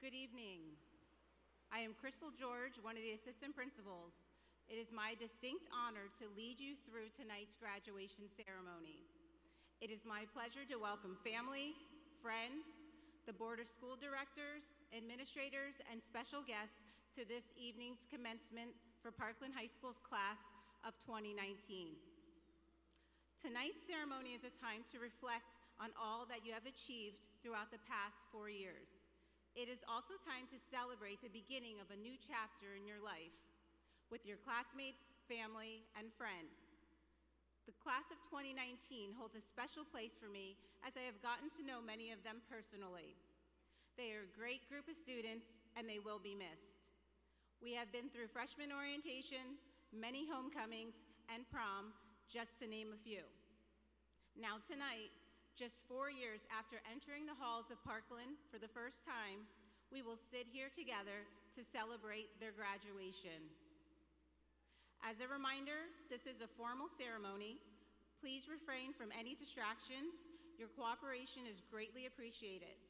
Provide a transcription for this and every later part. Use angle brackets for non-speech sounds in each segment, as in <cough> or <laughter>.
Good evening. I am Crystal George, one of the assistant principals. It is my distinct honor to lead you through tonight's graduation ceremony. It is my pleasure to welcome family, friends, the Board of School Directors, administrators, and special guests to this evening's commencement for Parkland High School's class of 2019. Tonight's ceremony is a time to reflect on all that you have achieved throughout the past four years. It is also time to celebrate the beginning of a new chapter in your life with your classmates, family, and friends. The class of 2019 holds a special place for me as I have gotten to know many of them personally. They are a great group of students and they will be missed. We have been through freshman orientation, many homecomings, and prom, just to name a few. Now, tonight, just four years after entering the halls of Parkland for the first time, we will sit here together to celebrate their graduation. As a reminder, this is a formal ceremony. Please refrain from any distractions. Your cooperation is greatly appreciated.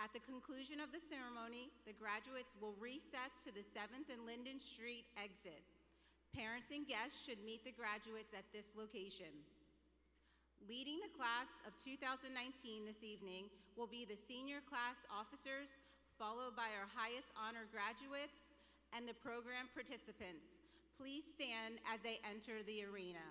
At the conclusion of the ceremony, the graduates will recess to the 7th and Linden Street exit. Parents and guests should meet the graduates at this location. Leading the class of 2019 this evening will be the senior class officers, followed by our highest honor graduates and the program participants. Please stand as they enter the arena.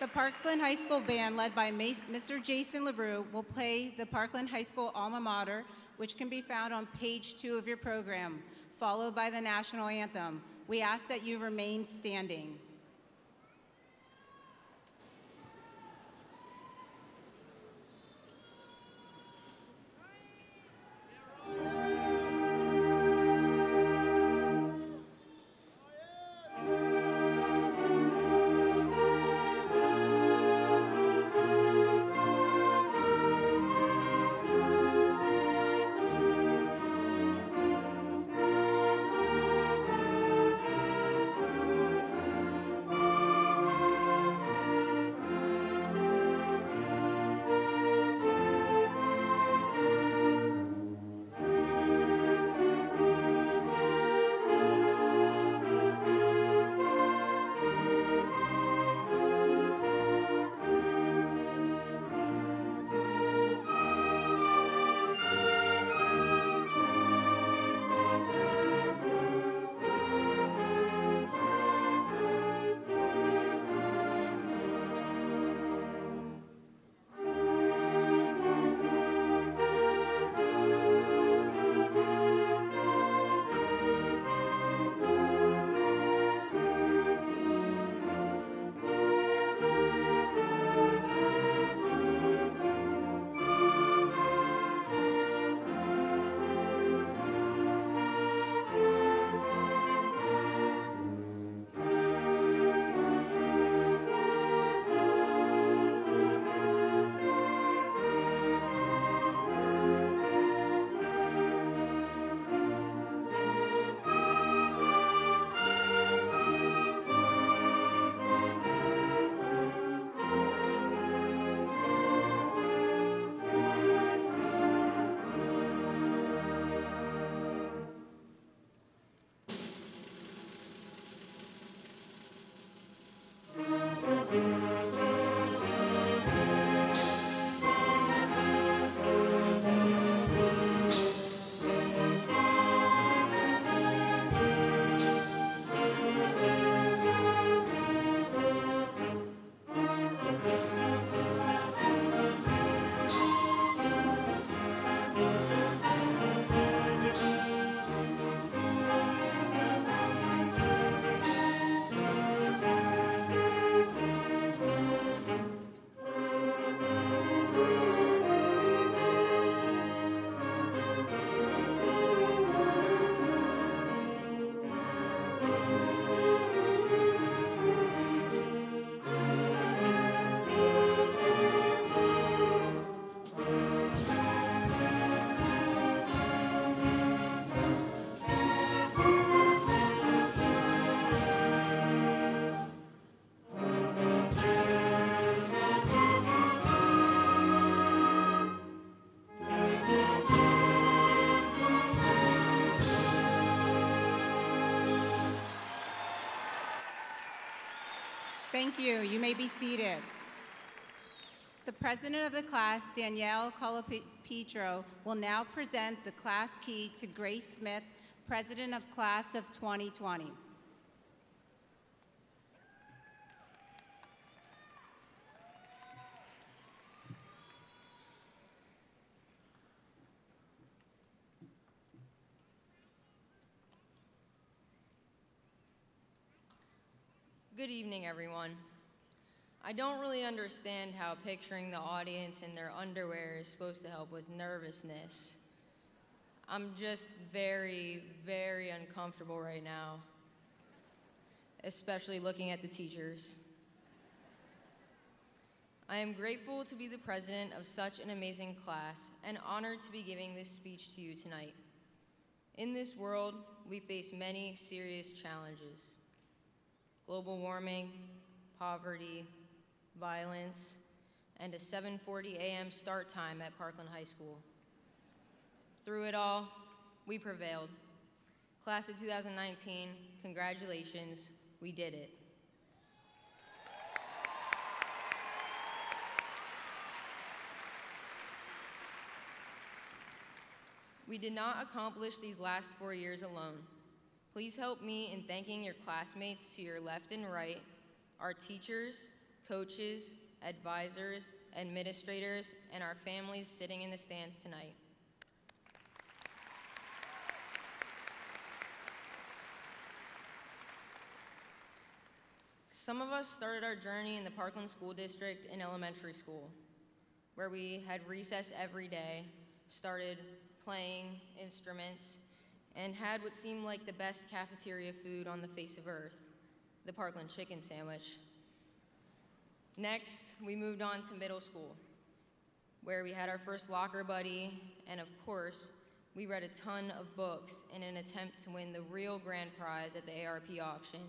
The Parkland High School Band, led by Mr. Jason LaRue, will play the Parkland High School alma mater, which can be found on page two of your program, followed by the national anthem. We ask that you remain standing. You. You may be seated. The president of the class, Danielle Colapetro, will now present the class key to Grace Smith, president of class of 2020. Good evening, everyone. I don't really understand how picturing the audience in their underwear is supposed to help with nervousness. I'm just very, very uncomfortable right now, especially looking at the teachers. I am grateful to be the president of such an amazing class and honored to be giving this speech to you tonight. In this world, we face many serious challenges global warming, poverty, violence, and a 7:40 a.m. start time at Parkland High School. Through it all, we prevailed. Class of 2019, congratulations, we did it. We did not accomplish these last four years alone. Please help me in thanking your classmates to your left and right, our teachers, coaches, advisors, administrators, and our families sitting in the stands tonight. Some of us started our journey in the Parkland School District in elementary school, where we had recess every day, started playing instruments, and had what seemed like the best cafeteria food on the face of earth the Parkland chicken sandwich. Next, we moved on to middle school, where we had our first locker buddy, and of course, we read a ton of books in an attempt to win the real grand prize at the ARP auction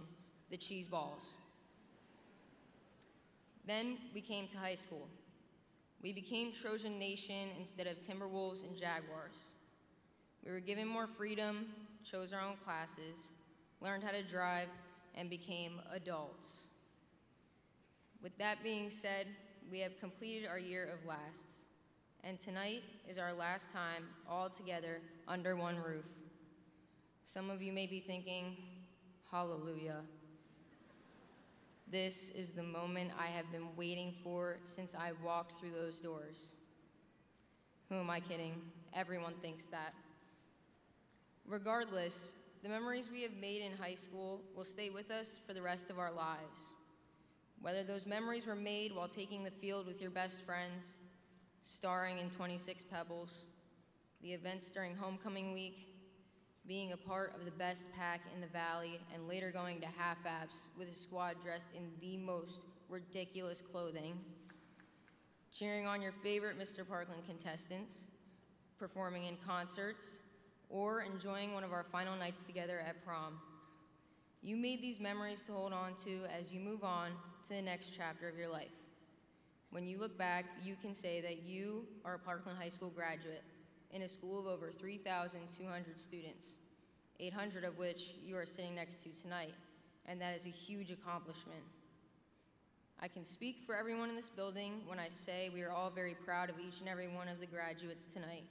the cheese balls. Then we came to high school. We became Trojan Nation instead of Timberwolves and Jaguars. We were given more freedom, chose our own classes, learned how to drive, and became adults. With that being said, we have completed our year of lasts, and tonight is our last time all together under one roof. Some of you may be thinking, Hallelujah. This is the moment I have been waiting for since I walked through those doors. Who am I kidding? Everyone thinks that. Regardless, the memories we have made in high school will stay with us for the rest of our lives. Whether those memories were made while taking the field with your best friends, starring in 26 Pebbles, the events during homecoming week, being a part of the best pack in the valley, and later going to half apps with a squad dressed in the most ridiculous clothing, cheering on your favorite Mr. Parkland contestants, performing in concerts, or enjoying one of our final nights together at prom. You made these memories to hold on to as you move on to the next chapter of your life. When you look back, you can say that you are a Parkland High School graduate in a school of over 3,200 students, 800 of which you are sitting next to tonight, and that is a huge accomplishment. I can speak for everyone in this building when I say we are all very proud of each and every one of the graduates tonight.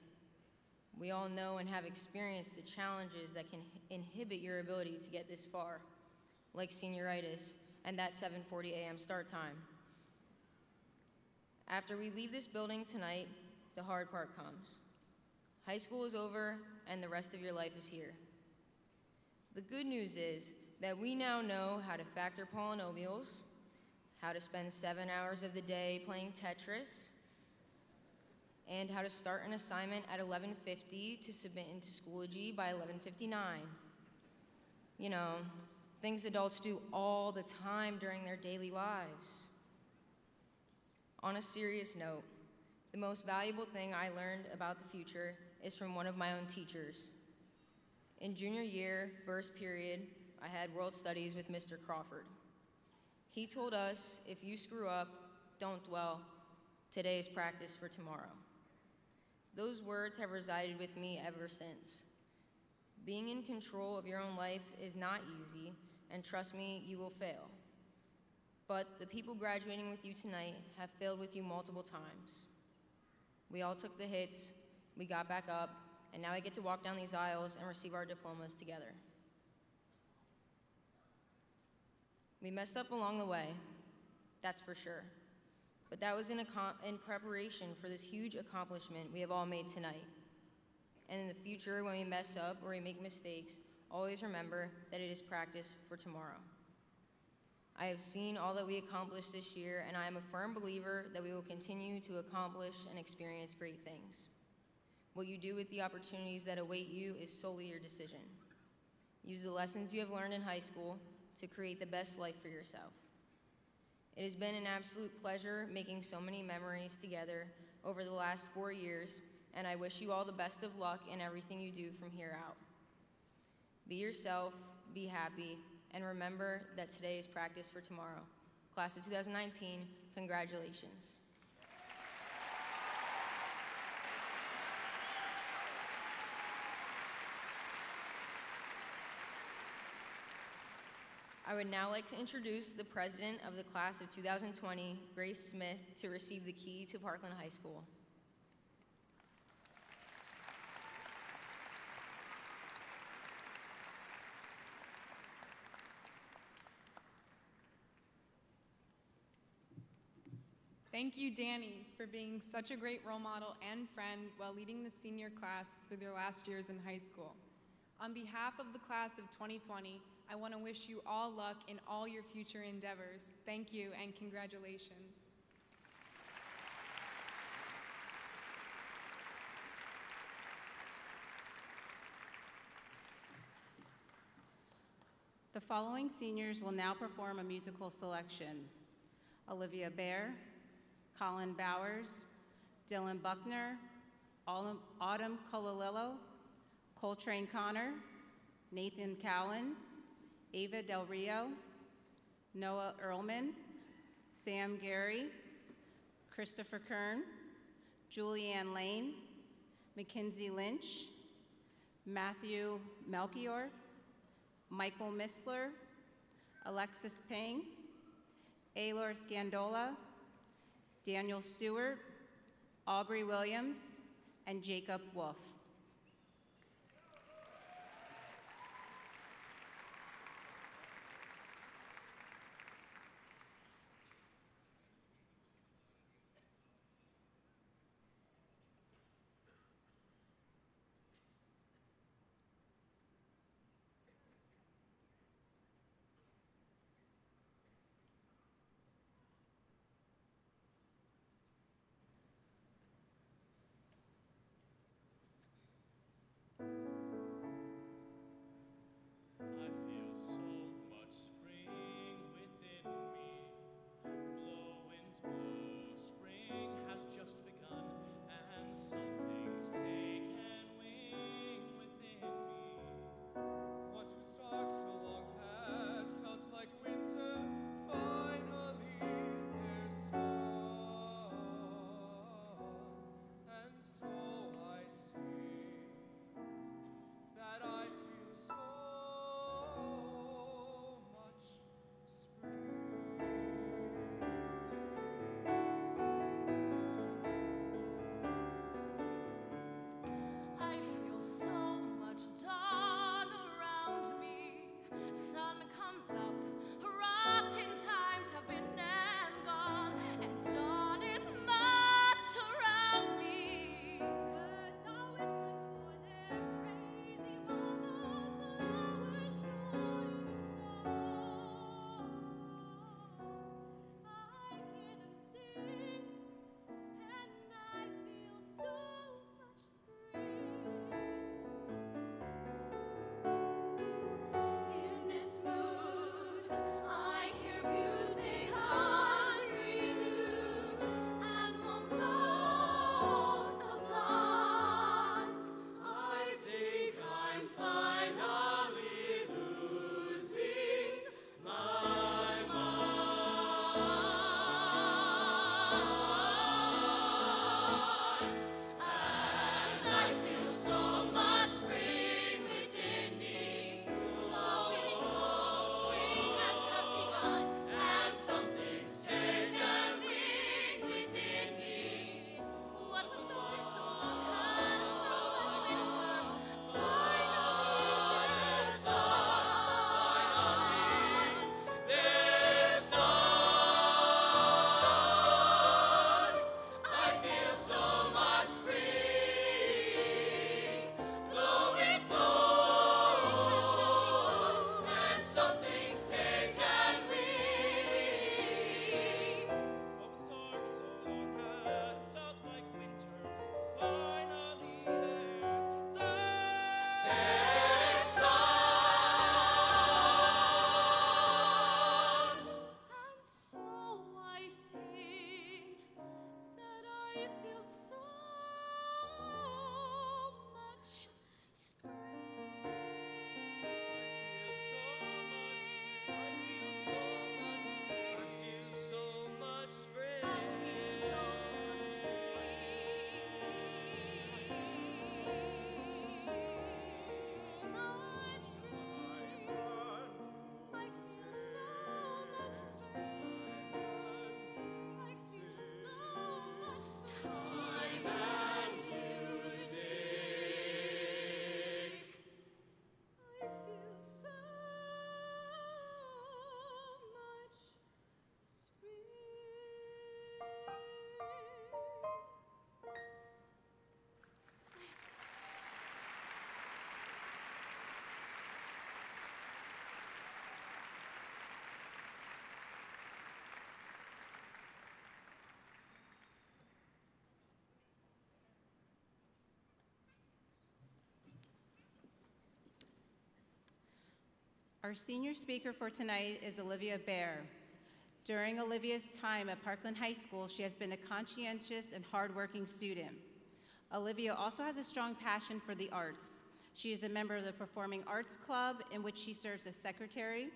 We all know and have experienced the challenges that can inhibit your ability to get this far, like senioritis and that 7:40 a.m. start time. After we leave this building tonight, the hard part comes. High school is over and the rest of your life is here. The good news is that we now know how to factor polynomials, how to spend 7 hours of the day playing Tetris, and how to start an assignment at 11:50 to submit into Schoology by 11:59. You know, things adults do all the time during their daily lives. On a serious note, the most valuable thing I learned about the future is from one of my own teachers. In junior year, first period, I had world studies with Mr. Crawford. He told us if you screw up, don't dwell. Today is practice for tomorrow. Those words have resided with me ever since. Being in control of your own life is not easy, and trust me, you will fail. But the people graduating with you tonight have failed with you multiple times. We all took the hits, we got back up, and now I get to walk down these aisles and receive our diplomas together. We messed up along the way, that's for sure. But that was in, in preparation for this huge accomplishment we have all made tonight. And in the future, when we mess up or we make mistakes, always remember that it is practice for tomorrow. I have seen all that we accomplished this year, and I am a firm believer that we will continue to accomplish and experience great things. What you do with the opportunities that await you is solely your decision. Use the lessons you have learned in high school to create the best life for yourself. It has been an absolute pleasure making so many memories together over the last four years, and I wish you all the best of luck in everything you do from here out. Be yourself, be happy, and remember that today is practice for tomorrow. Class of 2019, congratulations. I would now like to introduce the president of the class of 2020, Grace Smith, to receive the key to Parkland High School. Thank you, Danny, for being such a great role model and friend while leading the senior class through their last years in high school. On behalf of the class of 2020, I want to wish you all luck in all your future endeavors. Thank you and congratulations. The following seniors will now perform a musical selection. Olivia Bear, Colin Bowers, Dylan Buckner, Autumn Colilillo, Coltrane Connor, Nathan Cowan, Ava Del Rio, Noah Earlman, Sam Gary, Christopher Kern, Julianne Lane, Mackenzie Lynch, Matthew Melchior, Michael Missler, Alexis Payne, Aylor Scandola, Daniel Stewart, Aubrey Williams, and Jacob Wolf. Our senior speaker for tonight is Olivia Bear. During Olivia's time at Parkland High School, she has been a conscientious and hardworking student. Olivia also has a strong passion for the arts. She is a member of the Performing Arts Club, in which she serves as secretary.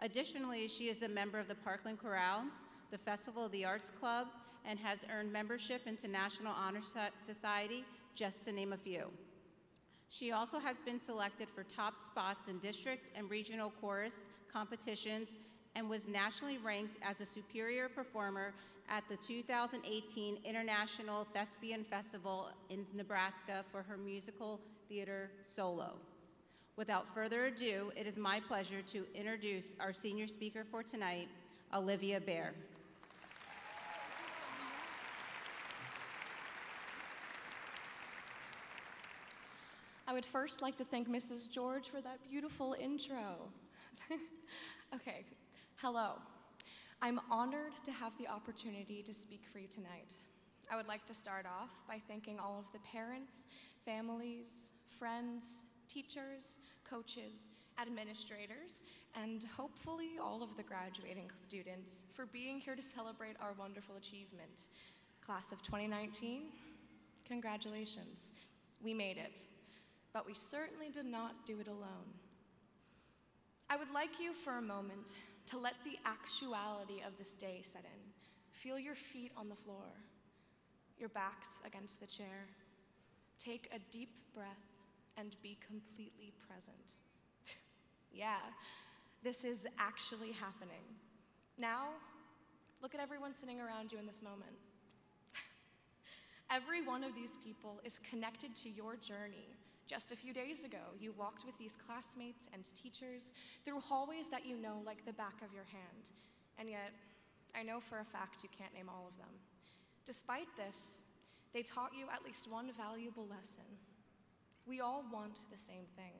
Additionally, she is a member of the Parkland Chorale, the Festival of the Arts Club, and has earned membership into National Honor Society, just to name a few. She also has been selected for top spots in district and regional chorus competitions and was nationally ranked as a superior performer at the 2018 International Thespian Festival in Nebraska for her musical theater solo. Without further ado, it is my pleasure to introduce our senior speaker for tonight, Olivia Bear. Would first like to thank Mrs. George for that beautiful intro. <laughs> okay, hello. I'm honored to have the opportunity to speak for you tonight. I would like to start off by thanking all of the parents, families, friends, teachers, coaches, administrators, and hopefully all of the graduating students for being here to celebrate our wonderful achievement. Class of 2019, congratulations. We made it but we certainly did not do it alone. I would like you for a moment to let the actuality of this day set in. Feel your feet on the floor, your backs against the chair. Take a deep breath and be completely present. <laughs> yeah, this is actually happening. Now, look at everyone sitting around you in this moment. <laughs> Every one of these people is connected to your journey just a few days ago, you walked with these classmates and teachers through hallways that you know like the back of your hand. And yet, I know for a fact you can't name all of them. Despite this, they taught you at least one valuable lesson. We all want the same thing.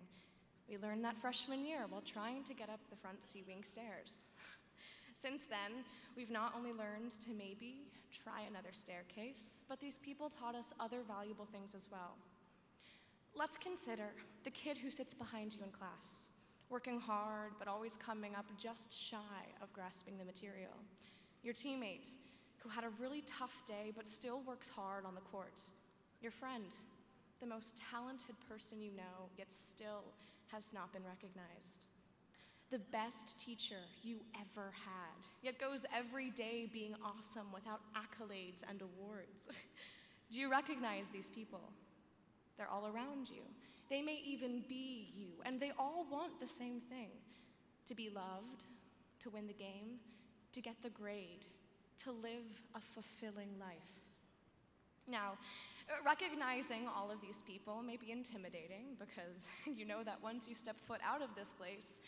We learned that freshman year while trying to get up the front C Wing stairs. <laughs> Since then, we've not only learned to maybe try another staircase, but these people taught us other valuable things as well. Let's consider the kid who sits behind you in class, working hard but always coming up just shy of grasping the material. Your teammate who had a really tough day but still works hard on the court. Your friend, the most talented person you know, yet still has not been recognized. The best teacher you ever had, yet goes every day being awesome without accolades and awards. <laughs> Do you recognize these people? They're all around you. They may even be you, and they all want the same thing to be loved, to win the game, to get the grade, to live a fulfilling life. Now, recognizing all of these people may be intimidating because <laughs> you know that once you step foot out of this place,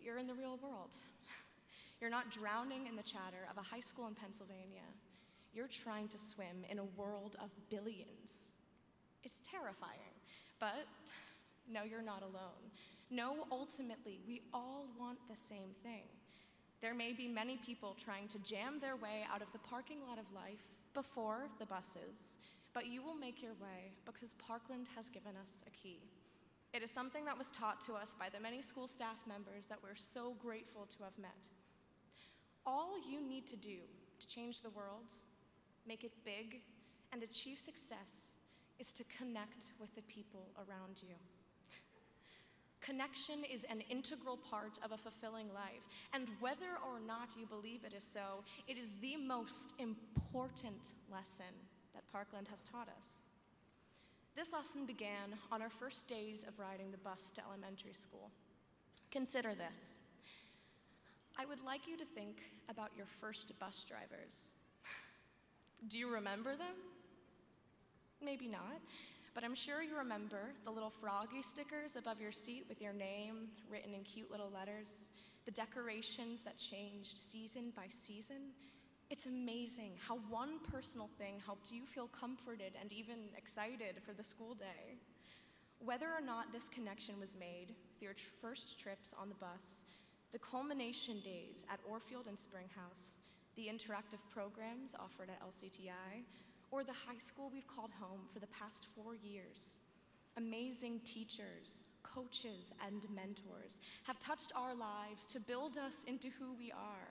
you're in the real world. <laughs> You're not drowning in the chatter of a high school in Pennsylvania. You're trying to swim in a world of billions. It's terrifying, but no, you're not alone. No, ultimately, we all want the same thing. There may be many people trying to jam their way out of the parking lot of life before the buses, but you will make your way because Parkland has given us a key. It is something that was taught to us by the many school staff members that we're so grateful to have met. All you need to do to change the world, make it big, and achieve success is to connect with the people around you. Connection is an integral part of a fulfilling life, and whether or not you believe it is so, it is the most important lesson that Parkland has taught us. This lesson began on our first days of riding the bus to elementary school. Consider this. I would like you to think about your first bus drivers. Do you remember them? Maybe not, but I'm sure you remember the little froggy stickers above your seat with your name written in cute little letters, the decorations that changed season by season. It's amazing how one personal thing helped you feel comforted and even excited for the school day. Whether or not this connection was made through your first trips on the bus, the culmination days at Orefield and Springhouse, the interactive programs offered at LCTI, or the high school we've called home for the past four years. Amazing teachers, coaches, and mentors have touched our lives to build us into who we are.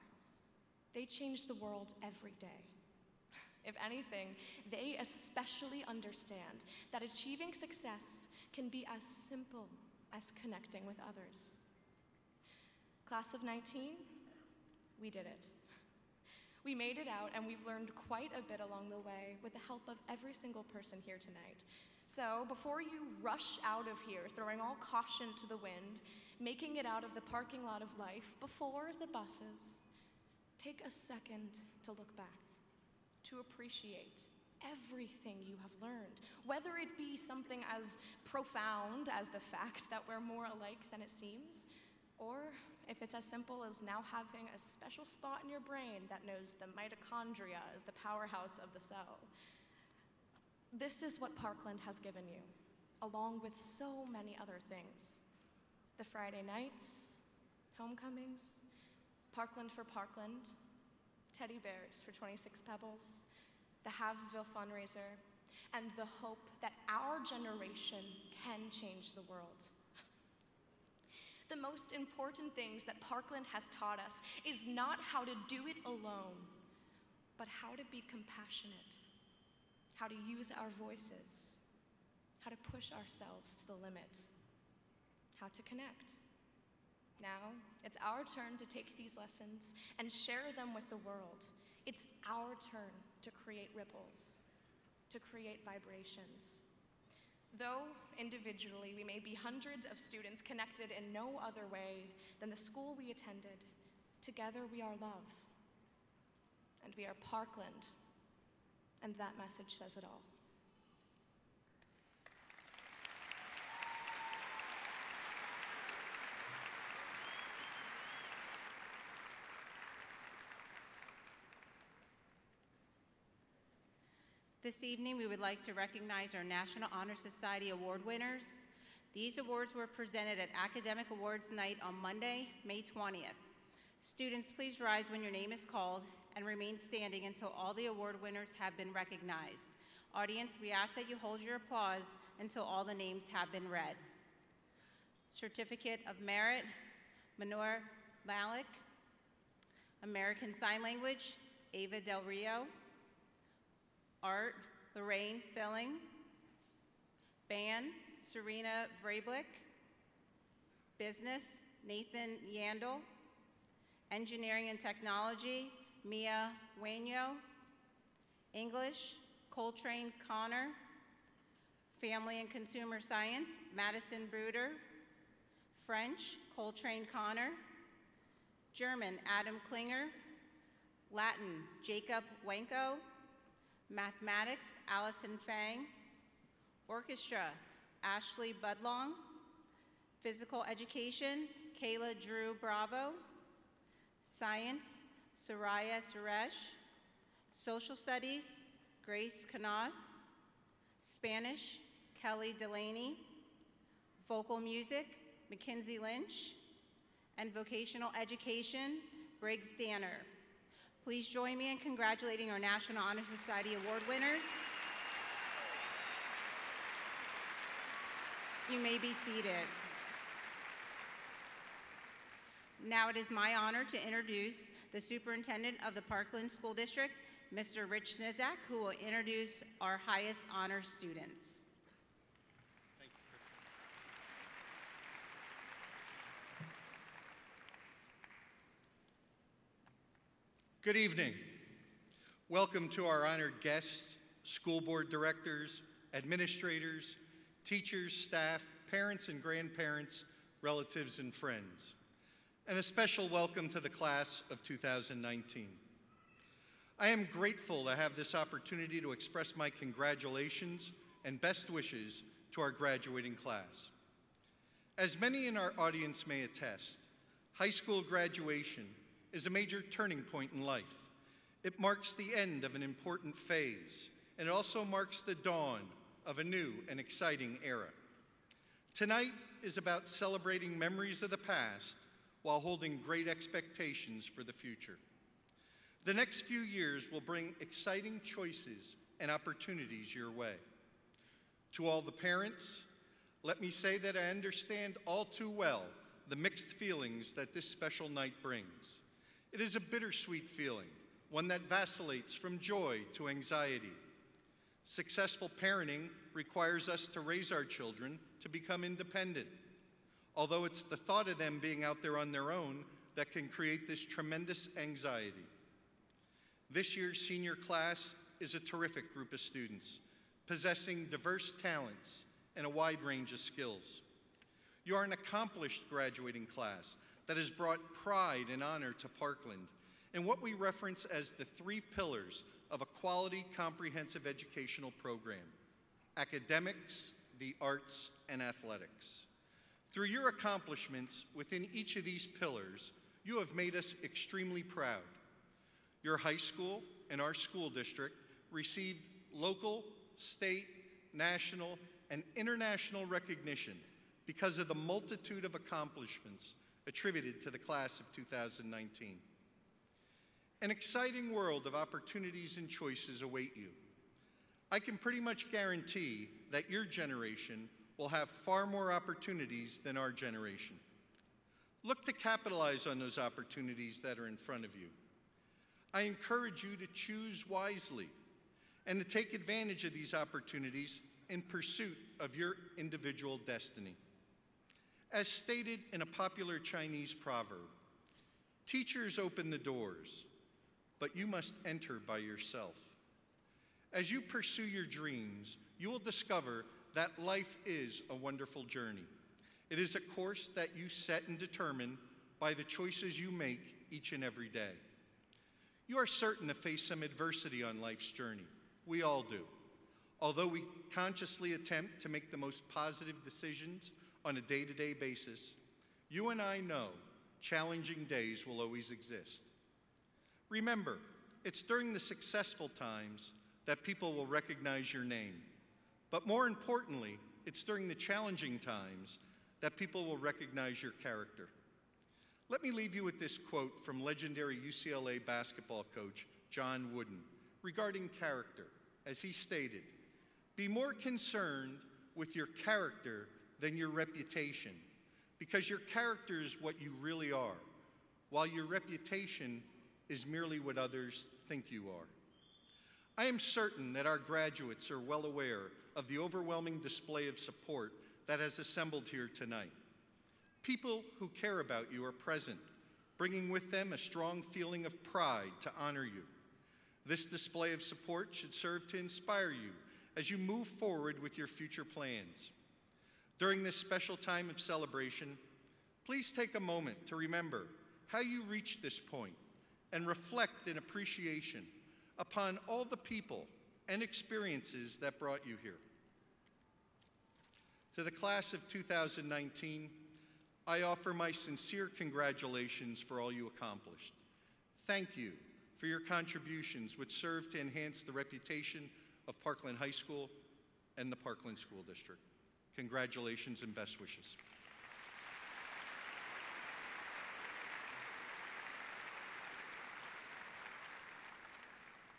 They change the world every day. <laughs> If anything, they especially understand that achieving success can be as simple as connecting with others. Class of 19, we did it. We made it out, and we've learned quite a bit along the way with the help of every single person here tonight. So, before you rush out of here, throwing all caution to the wind, making it out of the parking lot of life before the buses, take a second to look back, to appreciate everything you have learned, whether it be something as profound as the fact that we're more alike than it seems, or if it's as simple as now having a special spot in your brain that knows the mitochondria is the powerhouse of the cell. This is what Parkland has given you, along with so many other things the Friday nights, homecomings, Parkland for Parkland, teddy bears for 26 Pebbles, the Havesville fundraiser, and the hope that our generation can change the world. The most important things that Parkland has taught us is not how to do it alone, but how to be compassionate, how to use our voices, how to push ourselves to the limit, how to connect. Now, it's our turn to take these lessons and share them with the world. It's our turn to create ripples, to create vibrations. Though individually we may be hundreds of students connected in no other way than the school we attended, together we are love. And we are Parkland. And that message says it all. This evening, we would like to recognize our National Honor Society Award winners. These awards were presented at Academic Awards Night on Monday, May 20th. Students, please rise when your name is called and remain standing until all the award winners have been recognized. Audience, we ask that you hold your applause until all the names have been read. Certificate of Merit, Manor Malik. American Sign Language, Ava Del Rio. Art, Lorraine Filling. Ban, Serena Vrablick. Business, Nathan Yandel. Engineering and Technology, Mia Waino. English, Coltrane Connor. Family and Consumer Science, Madison Bruder. French, Coltrane Connor. German, Adam Klinger. Latin, Jacob Wanko. Mathematics, Allison Fang. Orchestra, Ashley Budlong. Physical Education, Kayla Drew Bravo. Science, Soraya Suresh. Social Studies, Grace Canas. Spanish, Kelly Delaney. Vocal Music, Mackenzie Lynch. And Vocational Education, Briggs Danner. Please join me in congratulating our National Honor Society Award winners. You may be seated. Now it is my honor to introduce the Superintendent of the Parkland School District, Mr. Rich Sniscak, who will introduce our highest honor students. Good evening. Welcome to our honored guests, school board directors, administrators, teachers, staff, parents and grandparents, relatives and friends. And a special welcome to the class of 2019. I am grateful to have this opportunity to express my congratulations and best wishes to our graduating class. As many in our audience may attest, high school graduation is a major turning point in life. It marks the end of an important phase, and it also marks the dawn of a new and exciting era. Tonight is about celebrating memories of the past while holding great expectations for the future. The next few years will bring exciting choices and opportunities your way. To all the parents, let me say that I understand all too well the mixed feelings that this special night brings. It is a bittersweet feeling, one that vacillates from joy to anxiety. Successful parenting requires us to raise our children to become independent, although it's the thought of them being out there on their own that can create this tremendous anxiety. This year's senior class is a terrific group of students, possessing diverse talents and a wide range of skills. You are an accomplished graduating class that has brought pride and honor to Parkland and what we reference as the three pillars of a quality comprehensive educational program academics, the arts, and athletics. Through your accomplishments within each of these pillars, you have made us extremely proud. Your high school and our school district received local, state, national, and international recognition because of the multitude of accomplishments attributed to the class of 2019. An exciting world of opportunities and choices await you. I can pretty much guarantee that your generation will have far more opportunities than our generation. Look to capitalize on those opportunities that are in front of you. I encourage you to choose wisely and to take advantage of these opportunities in pursuit of your individual destiny. As stated in a popular Chinese proverb, teachers open the doors, but you must enter by yourself. As you pursue your dreams, you will discover that life is a wonderful journey. It is a course that you set and determine by the choices you make each and every day. You are certain to face some adversity on life's journey. We all do. Although we consciously attempt to make the most positive decisions on a day to day basis, you and I know challenging days will always exist. Remember, it's during the successful times that people will recognize your name. But more importantly, it's during the challenging times that people will recognize your character. Let me leave you with this quote from legendary UCLA basketball coach John Wooden regarding character, as he stated Be more concerned with your character than your reputation, because your character is what you really are, while your reputation is merely what others think you are. I am certain that our graduates are well aware of the overwhelming display of support that has assembled here tonight. People who care about you are present, bringing with them a strong feeling of pride to honor you. This display of support should serve to inspire you as you move forward with your future plans. During this special time of celebration, please take a moment to remember how you reached this point and reflect in appreciation upon all the people and experiences that brought you here. To the class of 2019, I offer my sincere congratulations for all you accomplished. Thank you for your contributions, which serve to enhance the reputation of Parkland High School and the Parkland School District. Congratulations and best wishes.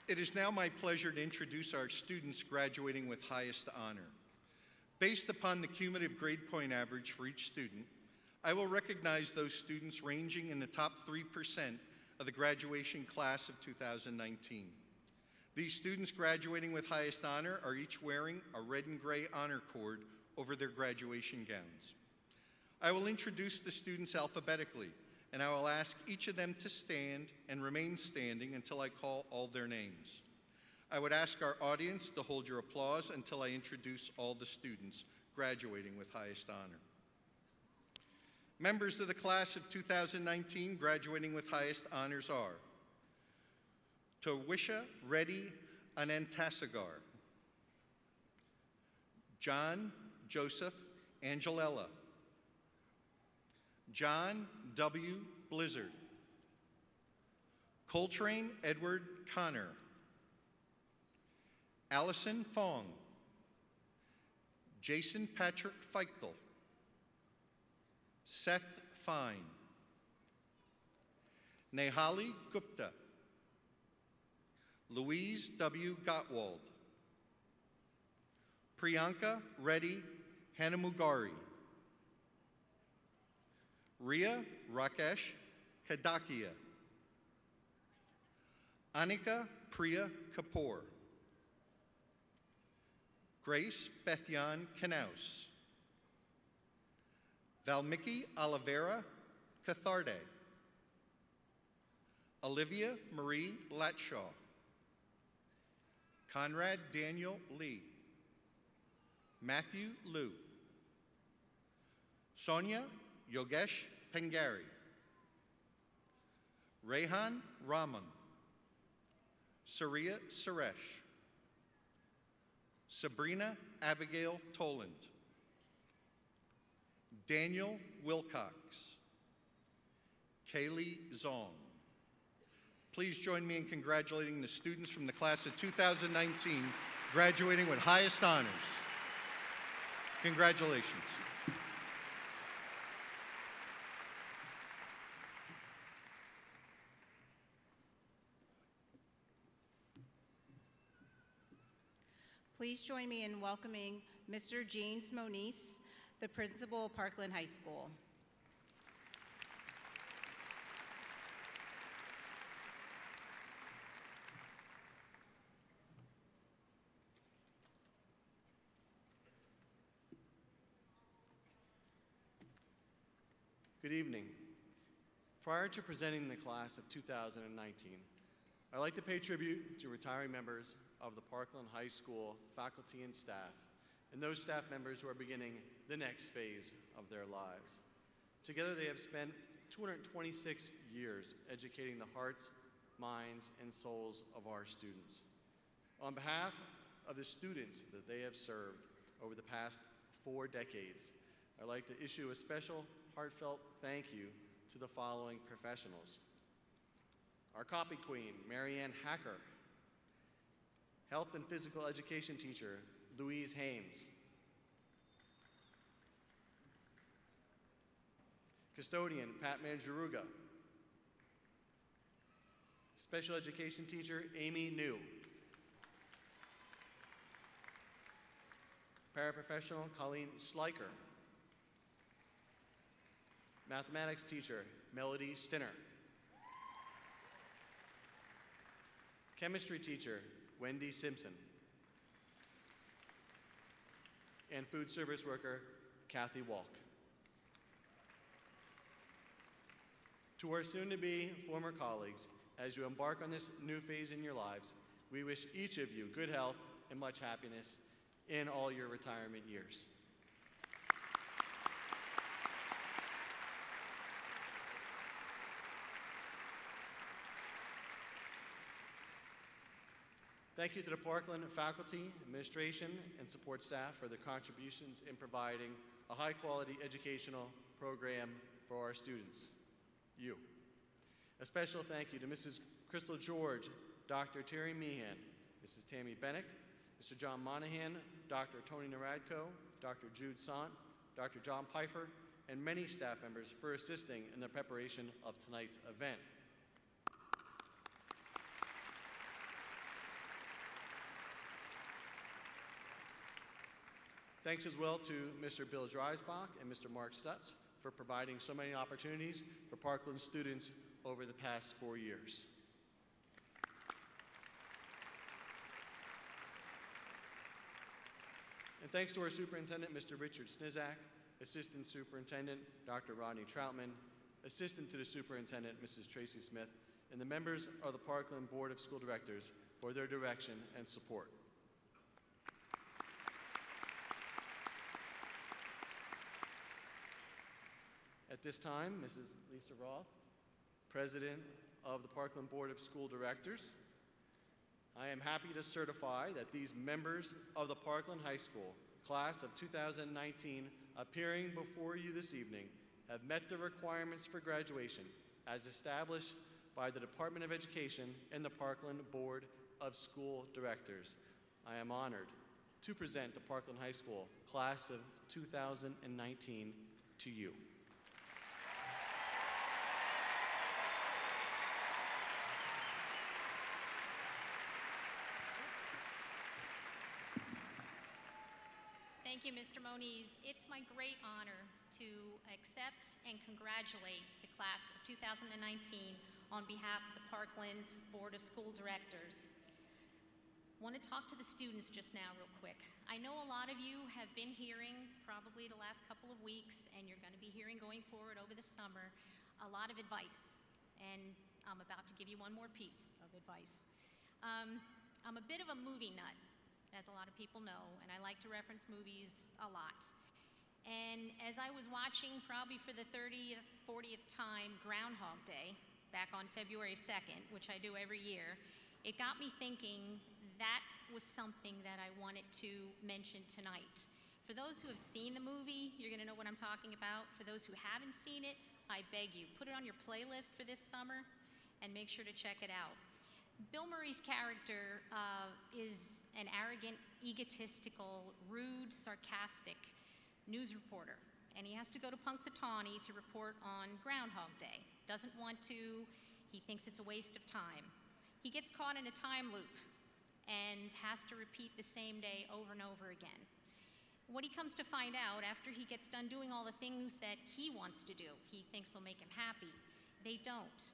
It is now my pleasure to introduce our students graduating with highest honor. Based upon the cumulative grade point average for each student, I will recognize those students ranging in the top 3% of the graduation class of 2019. These students graduating with highest honor are each wearing a red and gray honor cord over their graduation gowns. I will introduce the students alphabetically, and I will ask each of them to stand and remain standing until I call all their names. I would ask our audience to hold your applause until I introduce all the students graduating with highest honor. Members of the class of 2019 graduating with highest honors are Tawisha Reddy Anantasagar, John Joseph Angelella, John W. Blizzard, Coltrane Edward Connor, Allison Fong, Jason Patrick Feichtel, Seth Fine, Nehali Gupta, Louise W. Gottwald, Priyanka Reddy Hanamugari. Ria Rakesh Kadakia. Anika Priya Kapoor. Grace Bethyan Knaus. Valmiki Oliveira Catharde. Olivia Marie Latshaw. Conrad Daniel Lee. Matthew Liu. Sonia Yogesh Pengari. Rehan Raman. Surya Suresh. Sabrina Abigail Toland. Daniel Wilcox. Kaylee Zong. Please join me in congratulating the students from the class of 2019 graduating with highest honors. Congratulations. Please join me in welcoming Mr. James Moniz, the principal of Parkland High School. Good evening. Prior to presenting the class of 2019, I'd like to pay tribute to retiring members of the Parkland High School faculty and staff, and those staff members who are beginning the next phase of their lives. Together, they have spent 226 years educating the hearts, minds, and souls of our students. On behalf of the students that they have served over the past four decades, I'd like to issue a special heartfelt thank you to the following professionals. Our copy queen, Marianne Hacker. Health and physical education teacher, Louise Haynes. Custodian, Pat Manjaruga. Special education teacher, Amy New. Paraprofessional, Colleen Schleicher. Mathematics teacher, Melody Stinner. Chemistry teacher, Wendy Simpson. And food service worker, Kathy Walk. To our soon to be former colleagues, as you embark on this new phase in your lives, we wish each of you good health and much happiness in all your retirement years. Thank you to the Parkland faculty, administration, and support staff for their contributions in providing a high quality educational program for our students. You. A special thank you to Mrs. Crystal George, Dr. Terry Meehan, Mrs. Tammy Bennick, Mr. John Monahan, Dr. Tony Naradko, Dr. Jude Sant, Dr. John Pfeiffer, and many staff members for assisting in the preparation of tonight's event. Thanks as well to Mr. Bill Dreisbach and Mr. Mark Stutz for providing so many opportunities for Parkland students over the past four years. And thanks to our superintendent, Mr. Richard Sniscak, assistant superintendent, Dr. Rodney Troutman, assistant to the superintendent, Mrs. Tracy Smith, and the members of the Parkland Board of School Directors for their direction and support. At this time, Mrs. Lisa Roth, President of the Parkland Board of School Directors, I am happy to certify that these members of the Parkland High School class of 2019 appearing before you this evening have met the requirements for graduation as established by the Department of Education and the Parkland Board of School Directors. I am honored to present the Parkland High School class of 2019 to you. Thank you, Mr. Moniz. It's my great honor to accept and congratulate the class of 2019 on behalf of the Parkland Board of School Directors. Want to talk to the students just now, real quick. I know a lot of you have been hearing, probably the last couple of weeks, and you're going to be hearing going forward over the summer, a lot of advice. And I'm about to give you one more piece of advice. Um, I'm a bit of a movie nut, as a lot of people know, and I like to reference movies a lot. And as I was watching, probably for the 30th, 40th time, Groundhog Day, back on February 2nd, which I do every year, it got me thinking that was something that I wanted to mention tonight. For those who have seen the movie, you're going to know what I'm talking about. For those who haven't seen it, I beg you, put it on your playlist for this summer and make sure to check it out. Bill Murray's character uh, is an arrogant, egotistical, rude, sarcastic news reporter, and he has to go to Punxsutawney to report on Groundhog Day. Doesn't want to, he thinks it's a waste of time. He gets caught in a time loop and has to repeat the same day over and over again. What he comes to find out after he gets done doing all the things that he wants to do, he thinks will make him happy, they don't.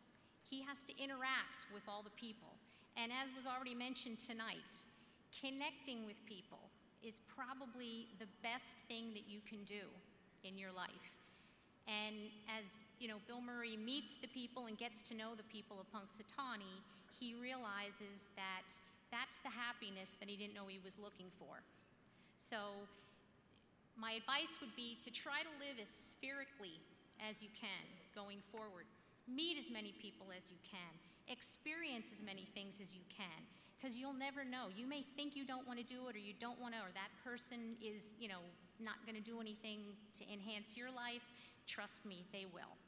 He has to interact with all the people. And as was already mentioned tonight, connecting with people is probably the best thing that you can do in your life. And as you know, Bill Murray meets the people and gets to know the people of Punxsutawney, he realizes that that's the happiness that he didn't know he was looking for. So, my advice would be to try to live as spherically as you can going forward. Meet as many people as you can. Experience as many things as you can because you'll never know. You may think you don't want to do it or you don't want to or that person is, you know, not going to do anything to enhance your life. Trust me, they will.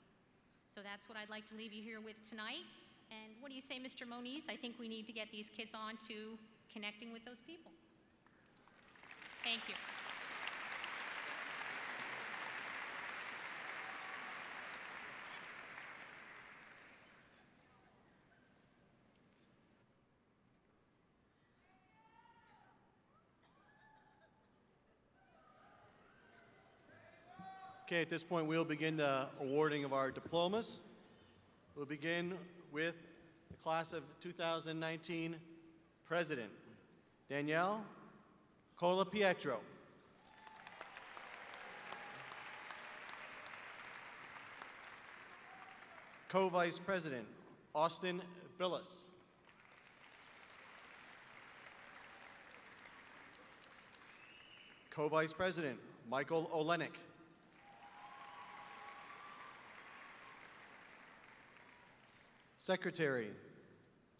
So that's what I'd like to leave you here with tonight. And what do you say, Mr. Moniz? I think we need to get these kids on to connecting with those people. Thank you. Okay, at this point, we'll begin the awarding of our diplomas. We'll begin with the class of 2019 president, Danielle Cola Pietro. Co-vice president, Austin Billis. Co-vice president, Michael Olenek. Secretary,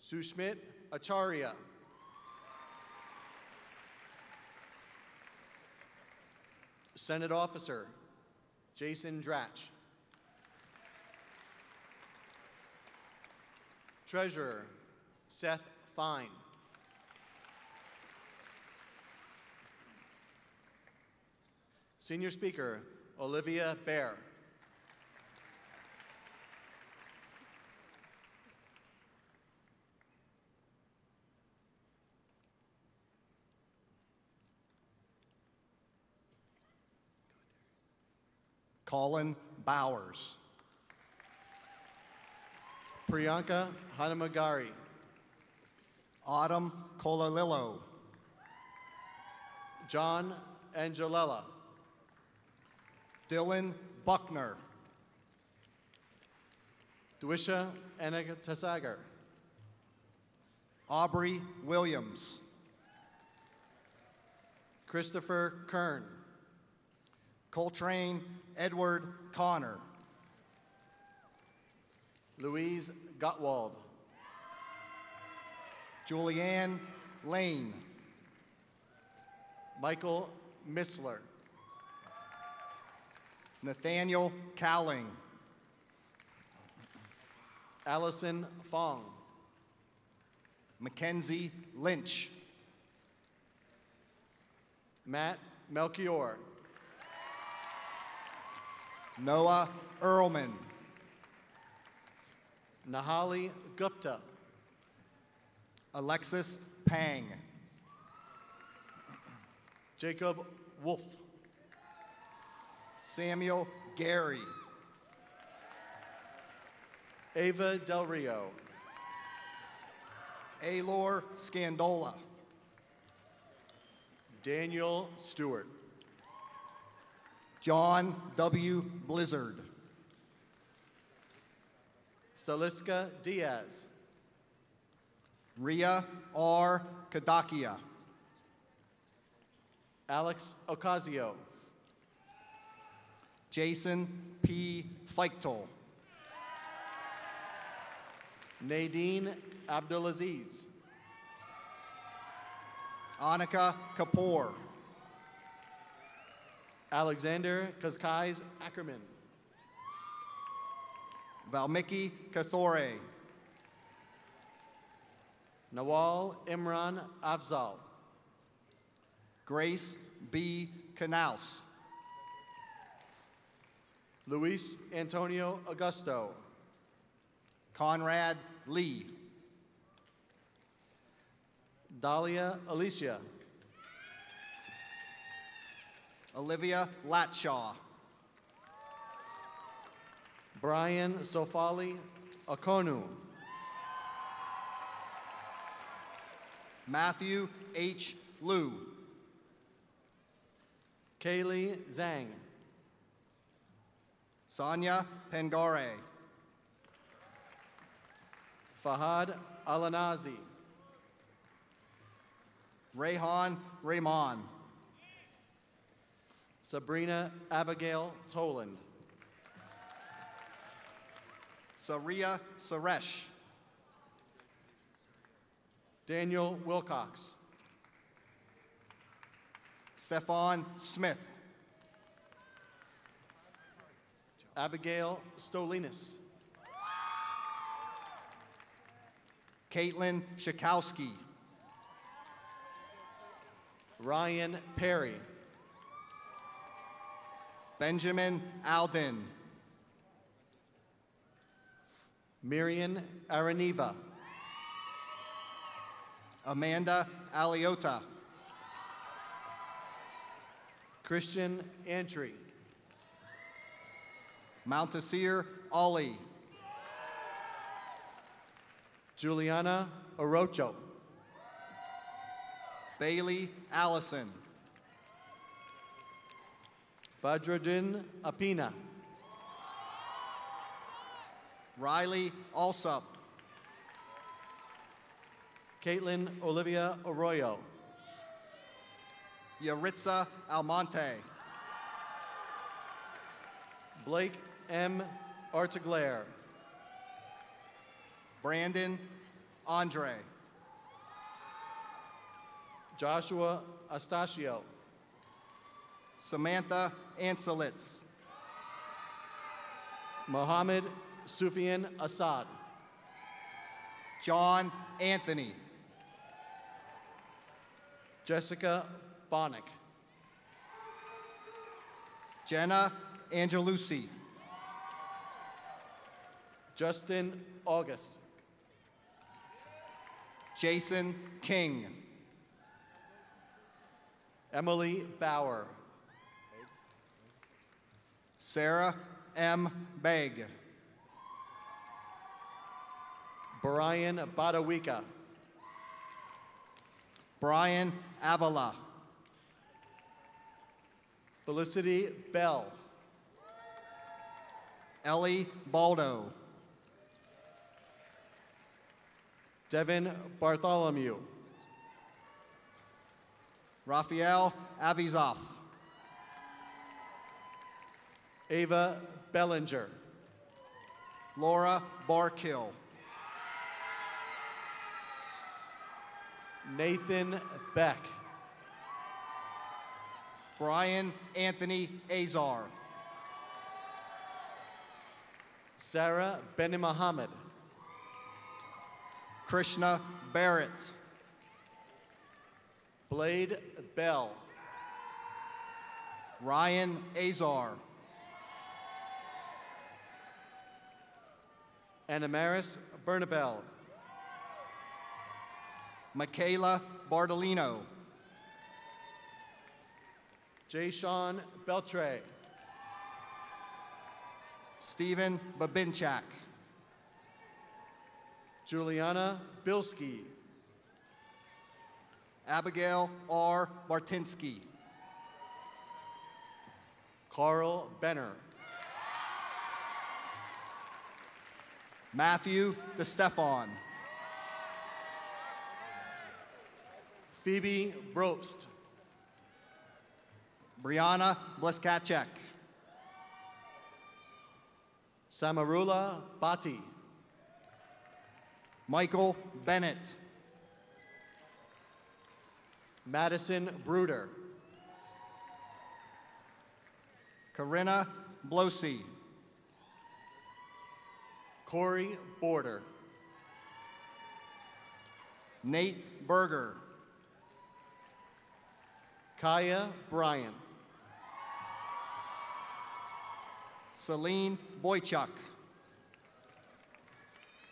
Sushmit Acharya. Senate Officer, Jason Dratch. Treasurer, Seth Fine. Senior Speaker, Olivia Bear. Colin Bowers. Priyanka Hanamagari. Autumn Colalillo. John Angelella. Dylan Buckner. Dwisha Anagatasagar. Aubrey Williams. Christopher Kern. Coltrane Edward Connor. Louise Gottwald. Julianne Lane. Michael Missler. Nathaniel Cowling. Allison Fong. Mackenzie Lynch. Matt Melchior. Noah Earlman. Nahali Gupta. Alexis Pang. Jacob Wolf. Samuel Gary. Ava Del Rio. Alor Scandola. Daniel Stewart. John W. Blizzard. Saliska Diaz. Ria R. Kadakia. Alex Ocasio. Jason P. Feichtel. Nadine Abdulaziz. Annika Kapoor. Alexander Kazkais Ackerman. Valmiki Kathore. Nawal Imran Afzal. Grace B. Knaus. Luis Antonio Augusto. Conrad Lee. Dahlia Alicia. Olivia Latshaw. Brian Sofali Okonu. Matthew H. Liu. Kaylee Zhang. Sonia Pengare. Fahad Alanazi. Rehan Rahman. Sabrina Abigail Toland. Saria Suresh. Daniel Wilcox. Stefan Smith. Abigail Stolinas. Caitlin Shakowski. Ryan Perry. Benjamin Alden. Miriam Araniva. Amanda Aliota. Christian Antry. Mountasir Ali. Juliana Orocho. Bailey Allison. Badruddin Apina. Riley Alsop. Caitlin Olivia Arroyo. Yaritza Almonte. Blake M. Artiglaire. Brandon Andre. Joshua Astacio. Samantha Anselitz. Mohammed Sufian Assad. John Anthony. Jessica Bonnick. Jenna Angelucci. Justin August. Jason King. Emily Bauer. Sarah M. Begg. Brian Badawika. Brian Avila. Felicity Bell. Ellie Baldo. Devin Bartholomew. Raphael Avizoff. Ava Bellinger. Laura Barkill. Nathan Beck. Brian Anthony Azar. Sarah Beni Muhammad. Krishna Barrett. Blade Bell. Ryan Azar. Anamaris Bernabel. Michaela Bardolino. Jay Sean Beltre. Stephen Babinchak. Juliana Bilski. Abigail R. Bartinsky. Carl Benner. Matthew DeStefan. Phoebe Brobst. Brianna Bleskacek. Samarula Bati. Michael Bennett. Madison Bruder. Corinna Blosey. Corey Border. Nate Berger. Kaya Bryan. Celine Boychuk.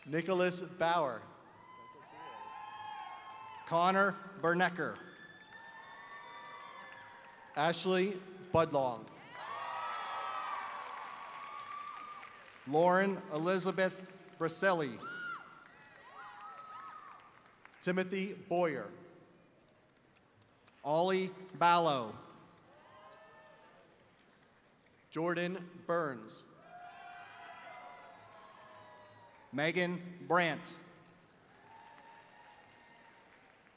Nicholas Bauer. Connor Bernecker. Ashley Budlong. Lauren Elizabeth Braselli. Timothy Boyer. Ollie Ballo. Jordan Burns. Megan Brandt.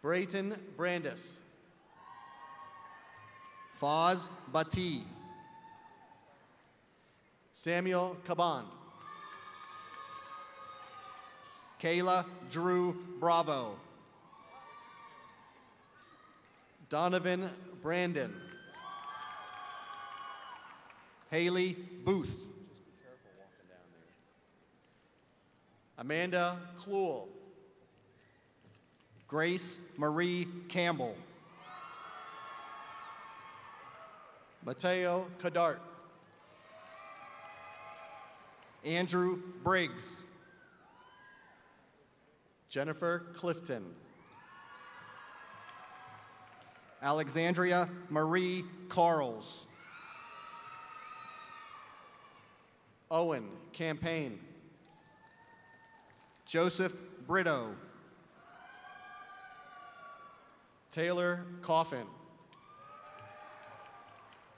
Brayton Brandis. Faz Bati. Samuel Caban. Kayla Drew Bravo. Donovan Brandon. Haley Booth. Amanda Kluel. Grace Marie Campbell. Mateo Kadart. Andrew Briggs. Jennifer Clifton. Alexandria Marie Carls. Owen Campaign. Joseph Brito. Taylor Coffin.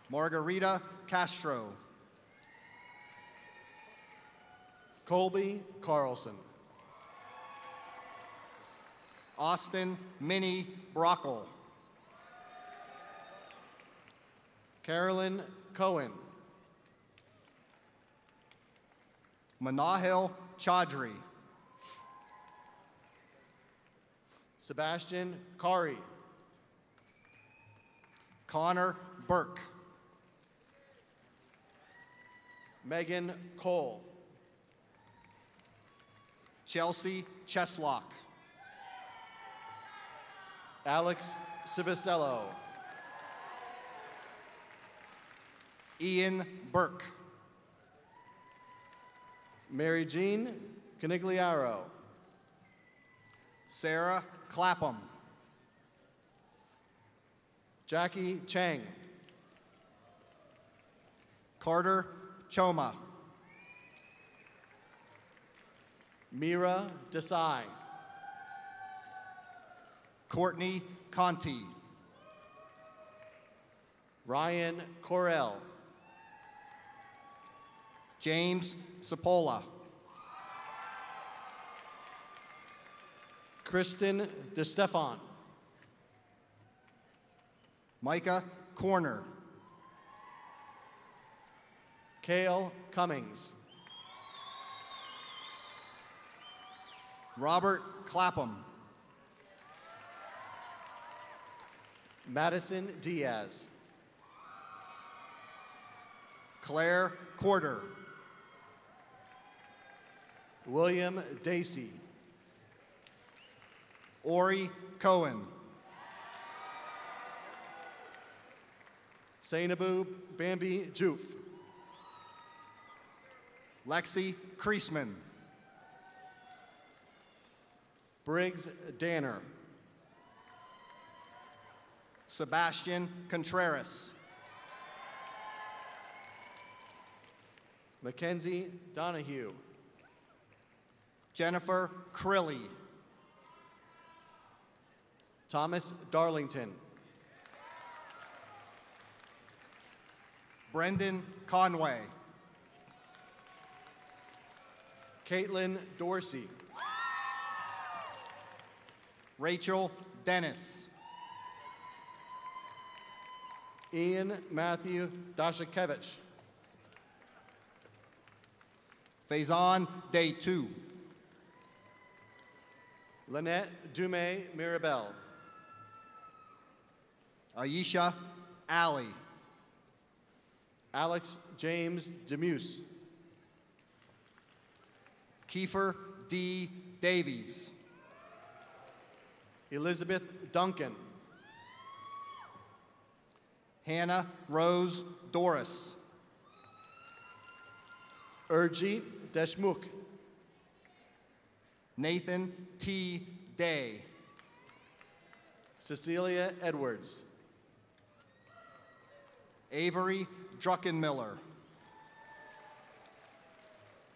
Margarita Castro. Colby Carlson. Austin Minnie Brockle. Carolyn Cohen. Manahil Chaudhry. Sebastian Kari. Connor Burke. Megan Cole. Chelsea Cheslock. Alex Civicello. Ian Burke. Mary Jean Canigliaro. Sarah Clapham. Jackie Chang. Carter Choma. Mira Desai. Courtney Conti. Ryan Corell. James Sapola. Kristen DeStefan. Micah Corner. Kale Cummings. Robert Clapham. Madison Diaz. Claire Corder. William Dacey. Ori Cohen. Sainabu Bambi Joof. Lexi Kreisman. Briggs Danner. Sebastian Contreras. Mackenzie Donahue, Jennifer Crilly, Thomas Darlington, Brendan Conway, Caitlin Dorsey, Rachel Dennis, Ian Matthew Dashikevich, Faison Day 2, Lynette Dume Mirabel, Aisha Alley, Alex James Demuse, Kiefer D. Davies, Elizabeth Duncan, Hannah Rose Doris, Urjit Deshmukh, Nathan T. Day, Cecilia Edwards, Avery Druckenmiller,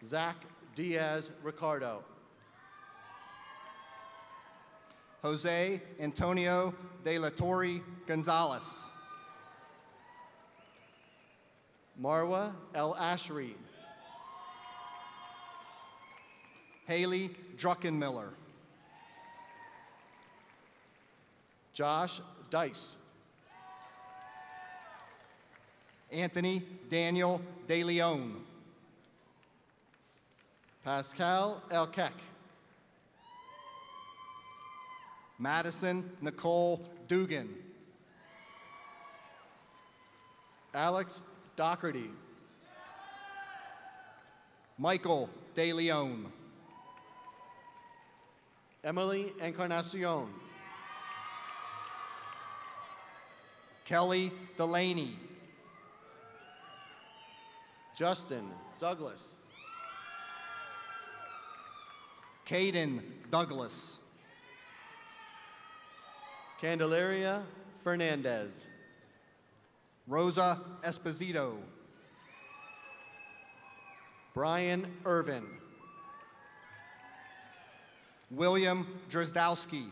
Zach Diaz Ricardo, Jose Antonio de la Torre Gonzalez, Marwa El Ashri, Haley Druckenmiller, Josh Dice, Anthony Daniel De Leon, Pascal Elkek, Madison Nicole Dugan, Alex Doherty, Michael De Leon, Emily Encarnacion, Kelly Delaney, Justin Douglas, Caden Douglas, Candelaria Fernandez, Rosa Esposito, Brian Irvin, William Drozdowski,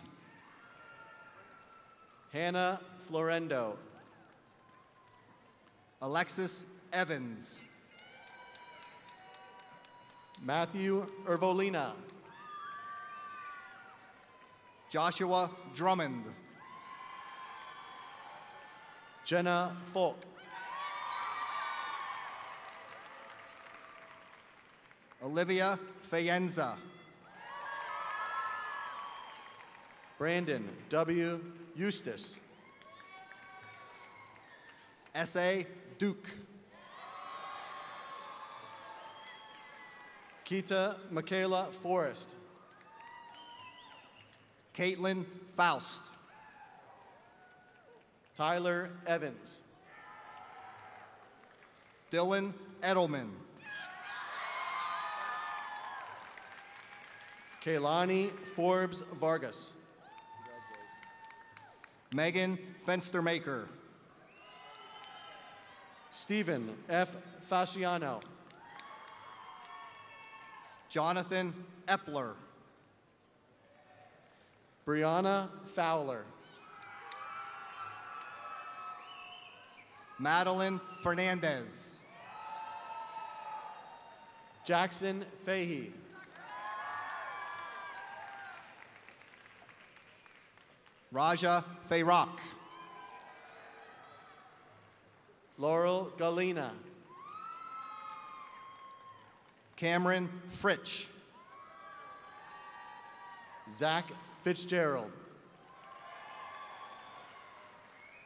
Hannah Florendo, Alexis Evans, Matthew Ervolina, Joshua Drummond, Jenna Falk. Olivia Fayenza, Brandon W. Eustace, S.A. Duke, Kita Michaela Forrest, Caitlin Faust, Tyler Evans, Dylan Edelman, Kaylani Forbes Vargas, Megan Fenstermaker, Stephen F. Fasciano, Jonathan Epler, Brianna Fowler, Madeline Fernandez, Jackson Fahey, Raja Fayrock, Laurel Galena, Cameron Fritch, Zach Fitzgerald,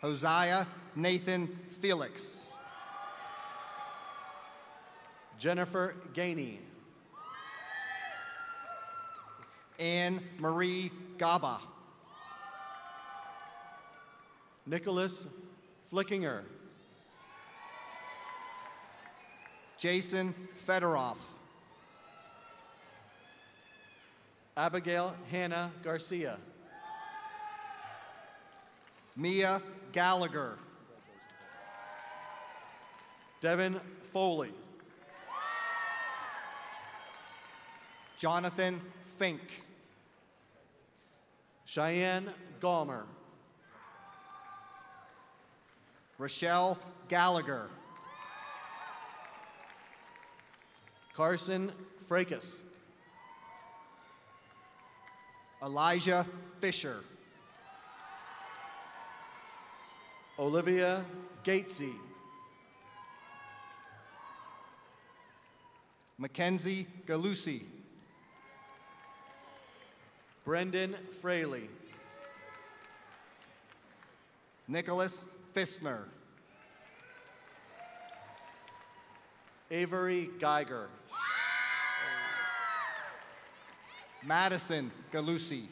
Hosea Nathan Felix, Jennifer Gainey, Anne Marie Gaba, Nicholas Flickinger, Jason Fedorov, Abigail Hannah Garcia, Mia Gallagher, Devin Foley, Jonathan Fink. Cheyenne Gallmer. Rochelle Gallagher. Carson Frakes. Elijah Fisher. Olivia Gatesy. Mackenzie Galusi. Brendan Fraley. Nicholas Fissner. Avery Geiger. Madison Galusi.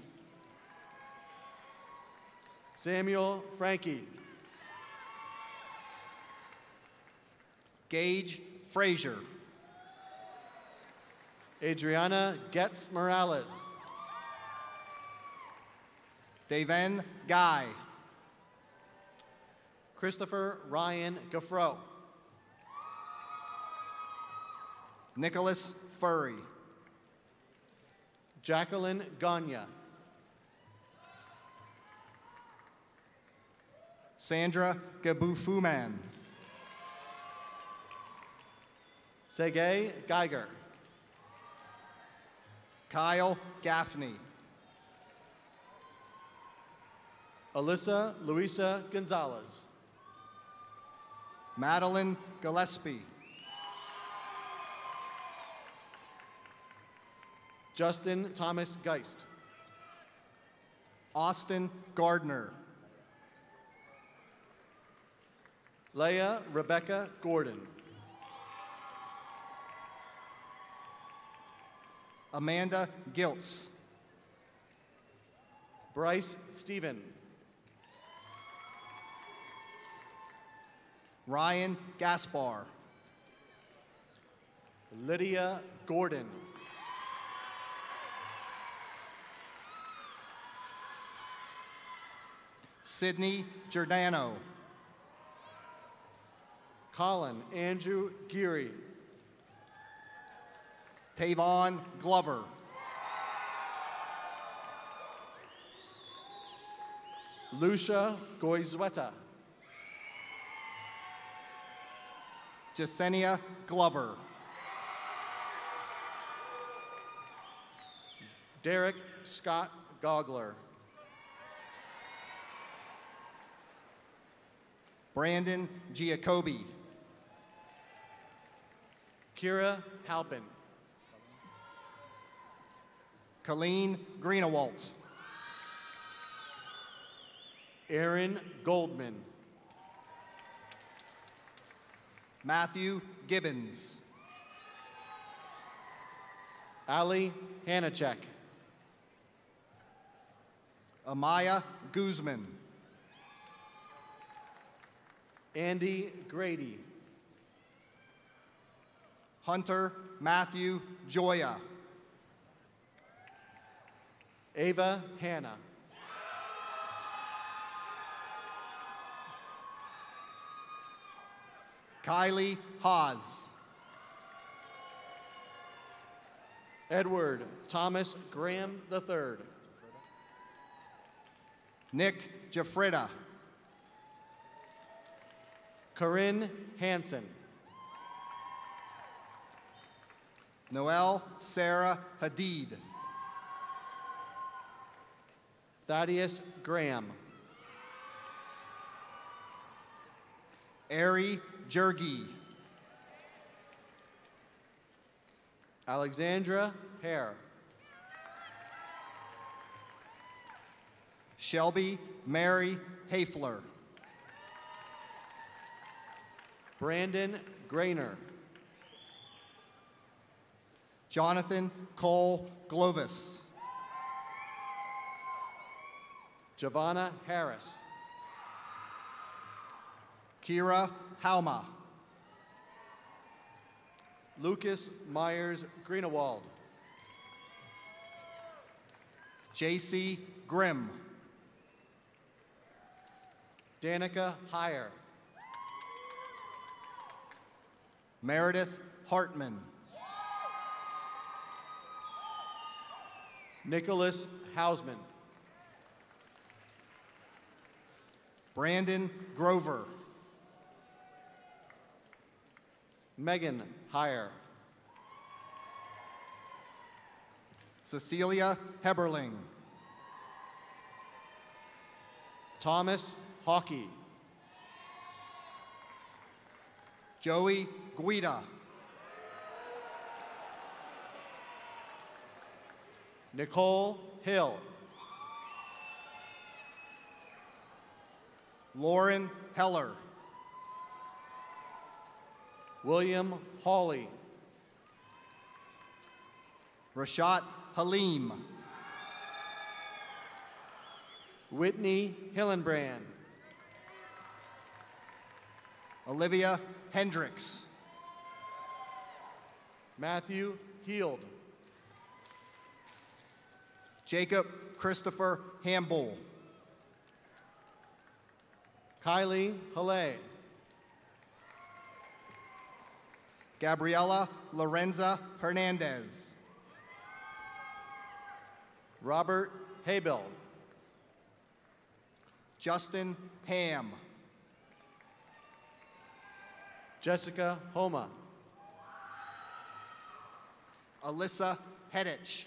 Samuel Frankie. Gage Frazier. Adriana Getz Morales. Daven Guy. Christopher Ryan Gaffro. Nicholas Furry. Jacqueline Gagne. Sandra Gabufuman. Sergey Geiger. Kyle Gaffney. Alyssa Luisa Gonzalez. Madeline Gillespie. Justin Thomas Geist. Austin Gardner. Leah Rebecca Gordon. Amanda Giltz. Bryce Stephen. Ryan Gaspar. Lydia Gordon. Sydney Giordano. Colin Andrew Geary. Tavon Glover. Lucia Goizueta. Jasenia Glover. Derek Scott Gogler. Brandon Giacobi. Kira Halpin. Colleen Greenewalt. Aaron Goldman. Matthew Gibbons. Ali Hanachek. Amaya Guzman. Andy Grady. Hunter Matthew Joya. Ava Hanna. Kylie Haas. Edward Thomas Graham III. Nick Jafrida. Corinne Hansen. Noel Sarah Hadid. Thaddeus Graham. Ari Jergy. Alexandra Hare. Shelby Mary Hafler. Brandon Grainer. Jonathan Cole Glovis. Giovanna Harris. Kira Halma. Lucas Myers Greenewald. JC Grimm. Danica Heyer. Meredith Hartman. Nicholas Hausman, Brandon Grover, Megan Heyer, Cecilia Heberling, Thomas Hockey, Joey Guida, Nicole Hill, Lauren Heller, William Hawley, Rashat Halim, Whitney Hillenbrand, Olivia Hendricks, Matthew Heald, Jacob Christopher Hambull, Kylie Haley, Gabriela Lorenza Hernandez, Robert Haybill, Justin Ham, Jessica Homa, Alyssa Hedich,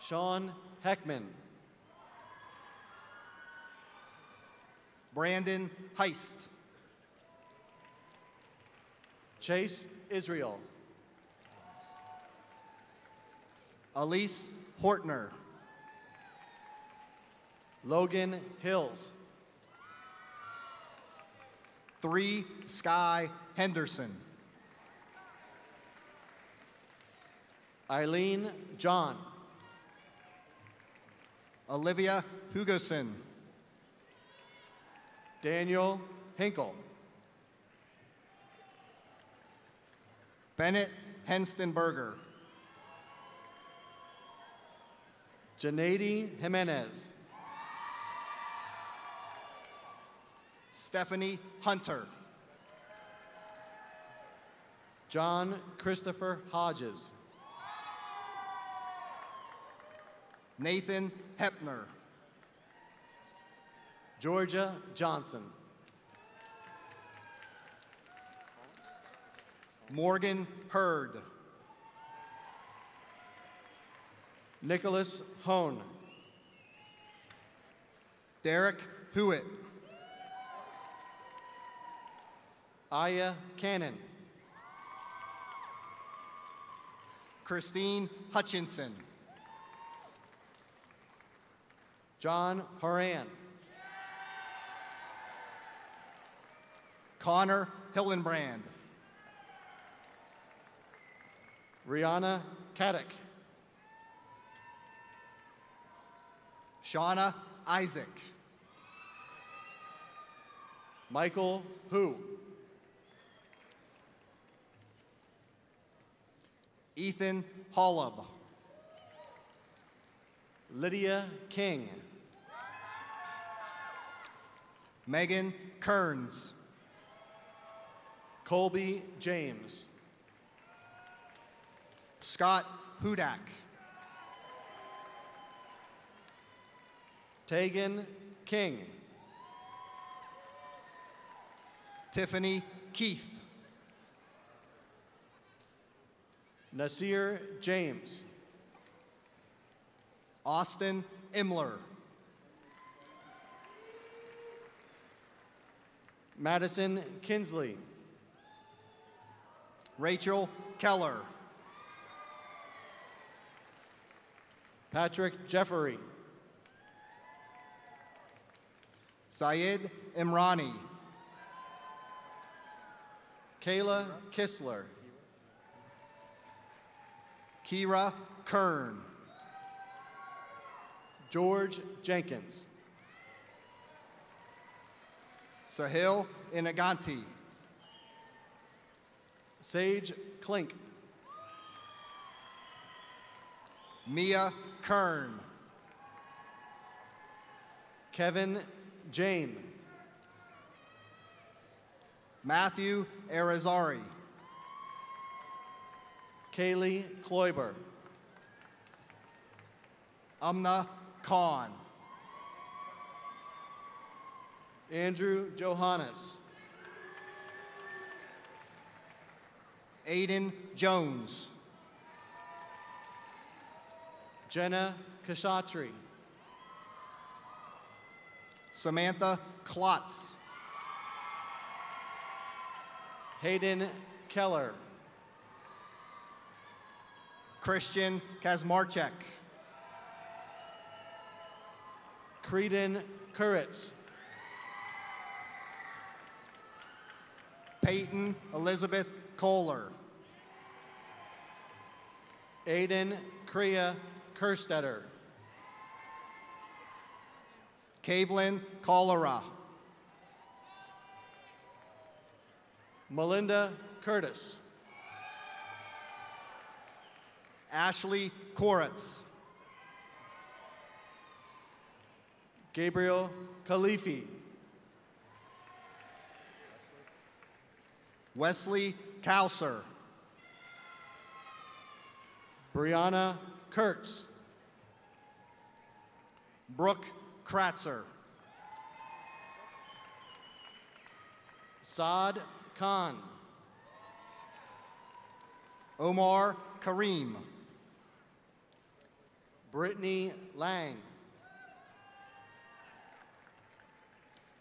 Sean Heckman, Brandon Heist, Chase Israel, Elise Hortner, Logan Hills, Three Sky Henderson, Eileen John, Olivia Hugoson, Daniel Hinkle, Bennett Henstenberger, Janady Jimenez, Stephanie Hunter, John Christopher Hodges, Nathan Hepner, Georgia Johnson, Morgan Hurd, Nicholas Hone, Derek Hewitt, Aya Cannon, Christine Hutchinson, John Horan, Connor Hillenbrand, Rihanna Kaddick, Shauna Isaac, Michael Hu, Ethan Hollub, Lydia King, Megan Kearns, Colby James, Scott Hudak, Tegan King, Tiffany Keith, Nasir James, Austin Imler, Madison Kinsley, Rachel Keller, Patrick Jeffery, Syed Imrani, Kayla Kistler, Kira Kern, George Jenkins, Sahil Inaganti, Sage Klink, Mia Kern, Kevin Jane, Matthew Arizari, Kaylee Kloiber, Umna Khan. Andrew Johannes, Aiden Jones. Jenna Kashatri, Samantha Klotz. Hayden Keller, Christian Kazmarchek. Creedon Kuritz, Peyton Elizabeth Kohler. Aiden Kriya Kerstetter, Kavelin Cholera. Melinda Curtis, Ashley Koritz. Gabriel Khalifi, Wesley Kauser. Brianna Kurtz, Brooke Kratzer. Saad Khan, Omar Kareem. Brittany Lang,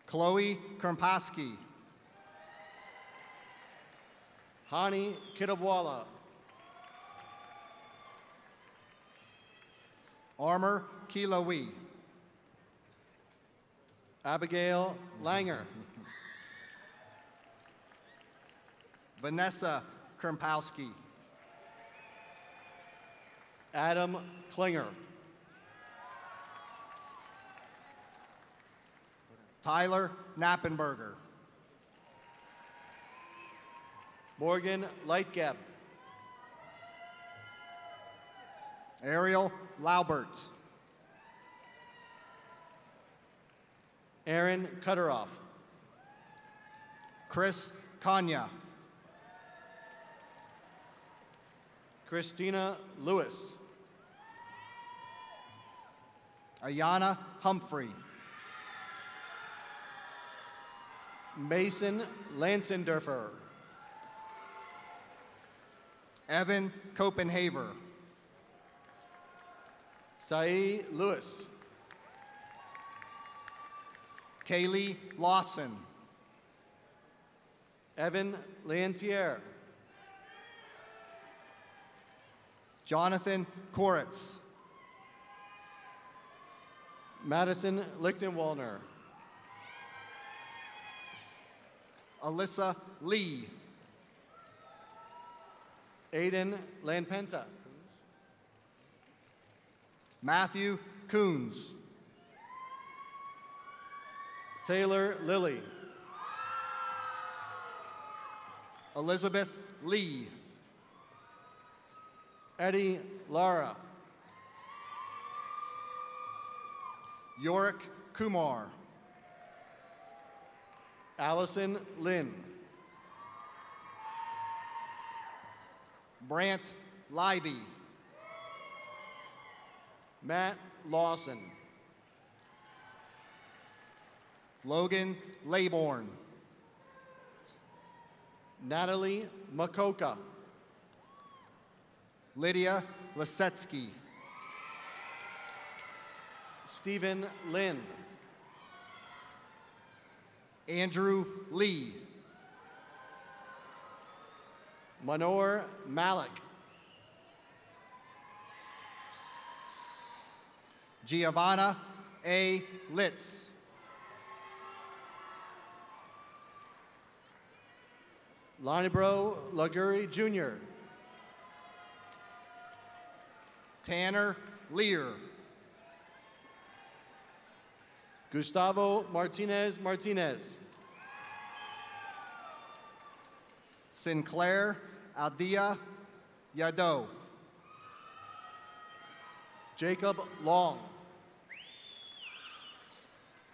Chloe Krompaski. Hani Kitabwala, Armor Kilowi. Abigail Langer, <laughs> Vanessa Krimpowski. Adam Klinger, Tyler Nappenberger. Morgan Lightgeb, Ariel Laubert. Aaron Cutteroff, Chris Kanya. Christina Lewis, Ayana Humphrey. Mason Lansendorfer, Evan Copenhaver. Sai Lewis, Kaylee Lawson. Evan Lantier, Jonathan Koritz. Madison Lichtenwalner, Alyssa Lee. Aiden Lanpenta, Matthew Coons. Taylor Lilly, Elizabeth Lee. Eddie Lara, Yorick Kumar. Allison Lynn, Brant Libby. Matt Lawson, Logan Laybourne. Natalie Makoka, Lydia Lisetsky. Stephen Lynn, Andrew Lee. Manor Malik, Giovanna A. Litz. Lonibro Laguri Jr., Tanner Lear. Gustavo Martinez Martinez, Sinclair Adia Yado. Jacob Long,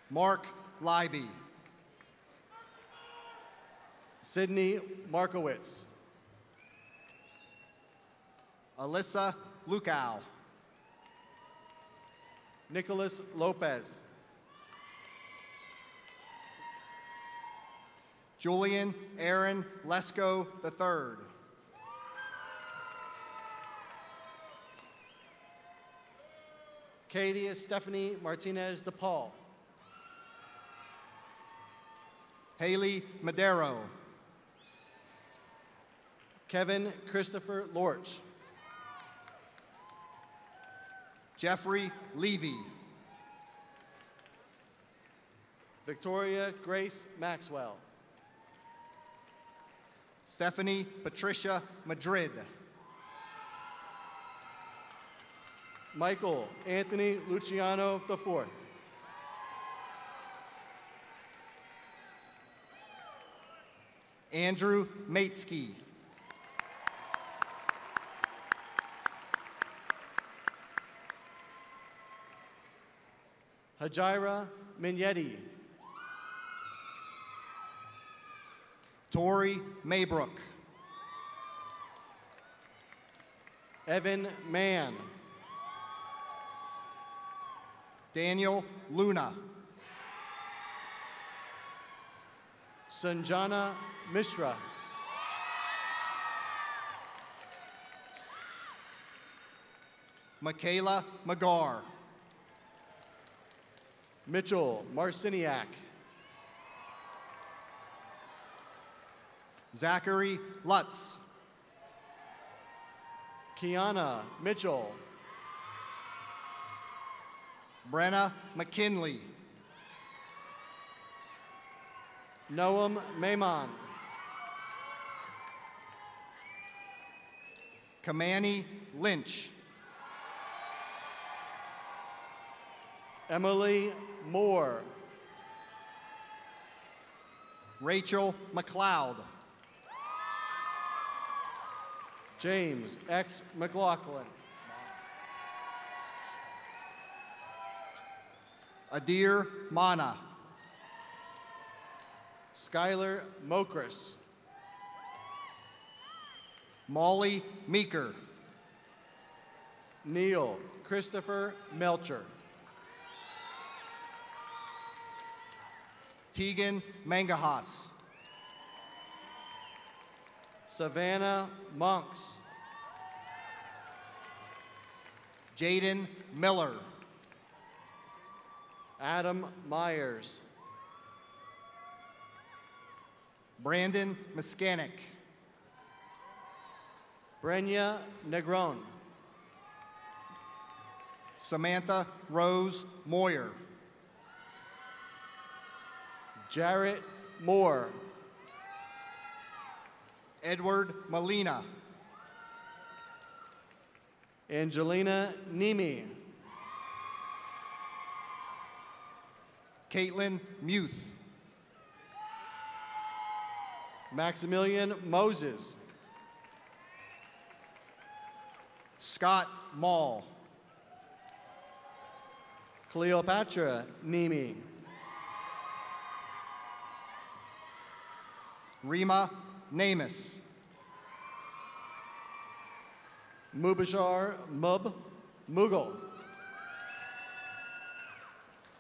Mark Libby. Sydney Markowitz, Alyssa Lukow. Nicholas Lopez. Julian Aaron Lesko III. Katie Stephanie Martinez DePaul. Haley Madero. Kevin Christopher Lorch. Jeffrey Levy. Victoria Grace Maxwell. Stephanie Patricia Madrid. Michael Anthony Luciano IV. Andrew Matesky. Hajira Minyeti. Tori Maybrook. Evan Mann. Daniel Luna. Sanjana Mishra. Michaela Magar. Mitchell Marciniak. Zachary Lutz. Kiana Mitchell. Brenna McKinley. Noam Maimon. Kamani Lynch. Emily Moore. Rachel McLeod. James X. McLaughlin. Adir Mana. Skylar Mokris. Molly Meeker. Neil Christopher Melcher. Tegan Mangahas. Savannah Monks. Jaden Miller. Adam Myers. Brandon Muskanek. Brenya Negron. Samantha Rose Moyer. Jarrett Moore. Edward Molina. Angelina Nemi. Caitlin Muth. Maximilian Moses. Scott Mall. Cleopatra Nemi. Rima Namus. Mubashar Mub Mughal.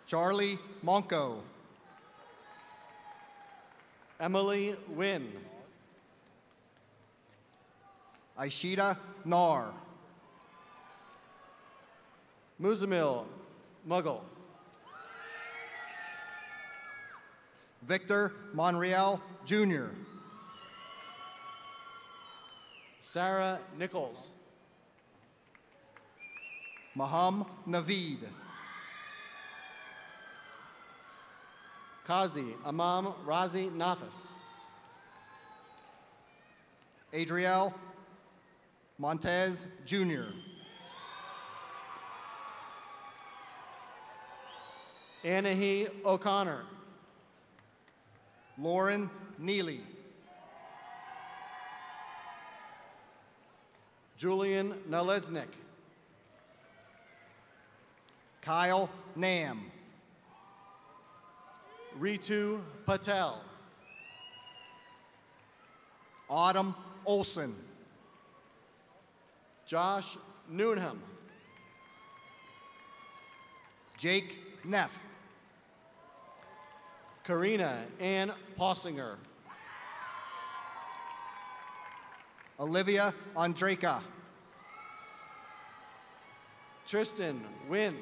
Charlie Monko. Emily Wynn. Aishita Nar. Muzamil Mughal. Victor Monreal Jr. Sarah Nichols. Maham Naveed. Kazi Amam Razi Nafis. Adriel Montez Jr. Anahi O'Connor. Lauren Neely. Julian Nalesnik. Kyle Nam. Ritu Patel. Autumn Olson. Josh Noonham, Jake Neff, Karina Ann Possinger, Olivia Andraka, Tristan Wynn,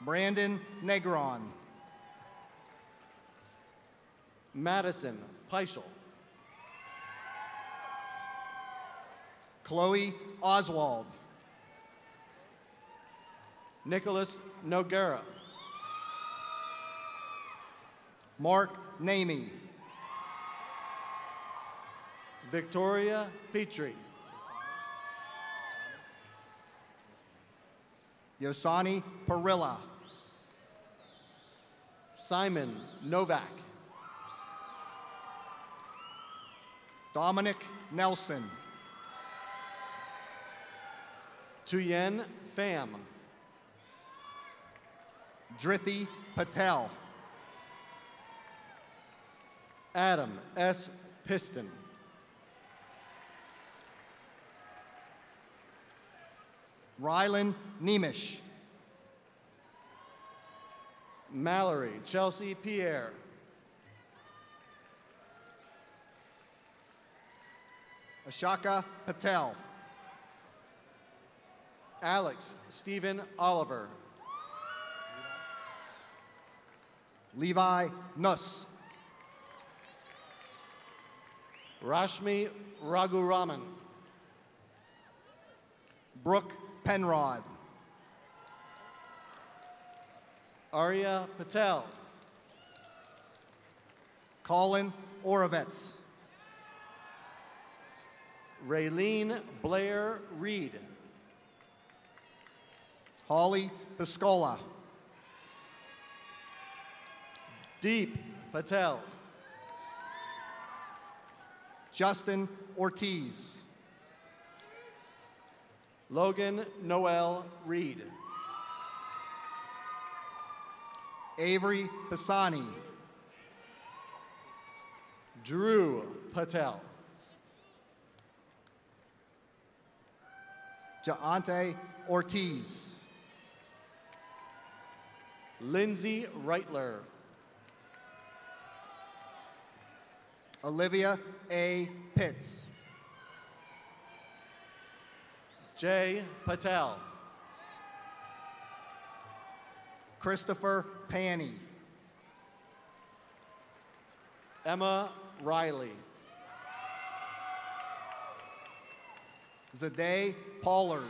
Brandon Negron, Madison Peischel, Chloe Oswald, Nicholas Noguera, Mark Namey, Victoria Petrie, Yosani Perilla, Simon Novak, Dominic Nelson, Tuyen Pham, Drithi Patel, Adam S. Piston, Rylan Nemish, Mallory Chelsea Pierre, Ashaka Patel, Alex Stephen Oliver, Levi Nuss, Rashmi Raghuraman, Brooke Penrod, Arya Patel, Colin Orovets, Raylene Blair Reed, Holly Piscola, Deep Patel, Justin Ortiz, Logan Noel Reed, Avery Pisani, Drew Patel, Jaante Ortiz, Lindsay Reitler, Olivia A. Pitts, Jay Patel, Christopher Panny, Emma Riley, Zade Pollard,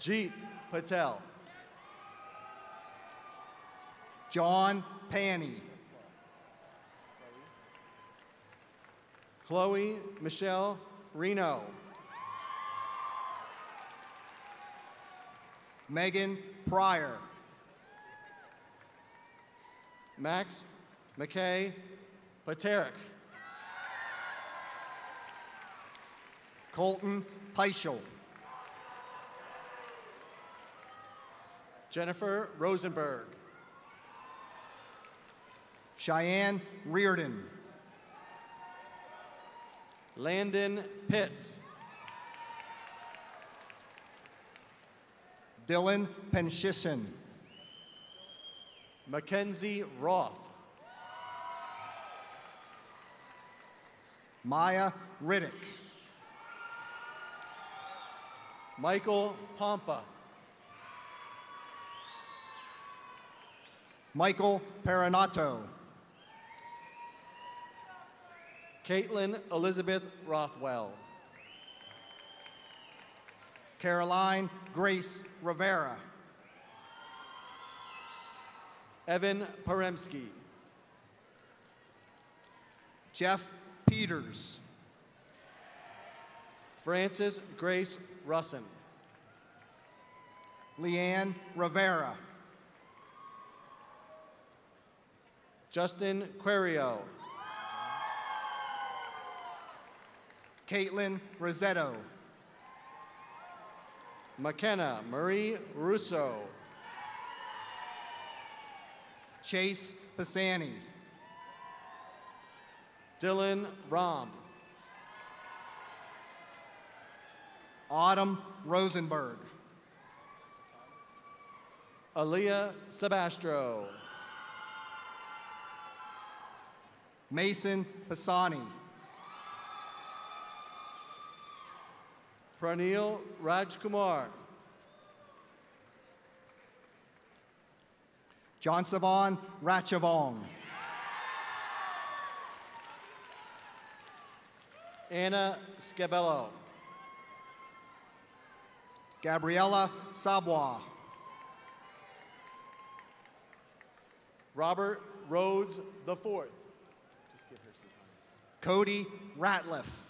Jeet Patel, John Panny, Chloe Michelle Reno, Megan Pryor, Max McKay Paterick, Colton Peischel, Jennifer Rosenberg, Cheyenne Reardon, Landon Pitts, Dylan Penshishin, Mackenzie Roth, Maya Riddick, Michael Pompa, Michael Perinato, Caitlin Elizabeth Rothwell, Caroline Grace Rivera, Evan Paremski, Jeff Peters, Frances Grace Russin, Leanne Rivera, Justin Querio, Caitlin Rosetto, McKenna Marie Russo, Chase Pisani, Dylan Rom. Autumn Rosenberg. Aaliyah Sebastro. Mason Pisani. Pranil Rajkumar. John Savon Ratchavong. Anna Scabello. Gabriella Sabwa. Robert Rhodes IV. Cody Ratliff.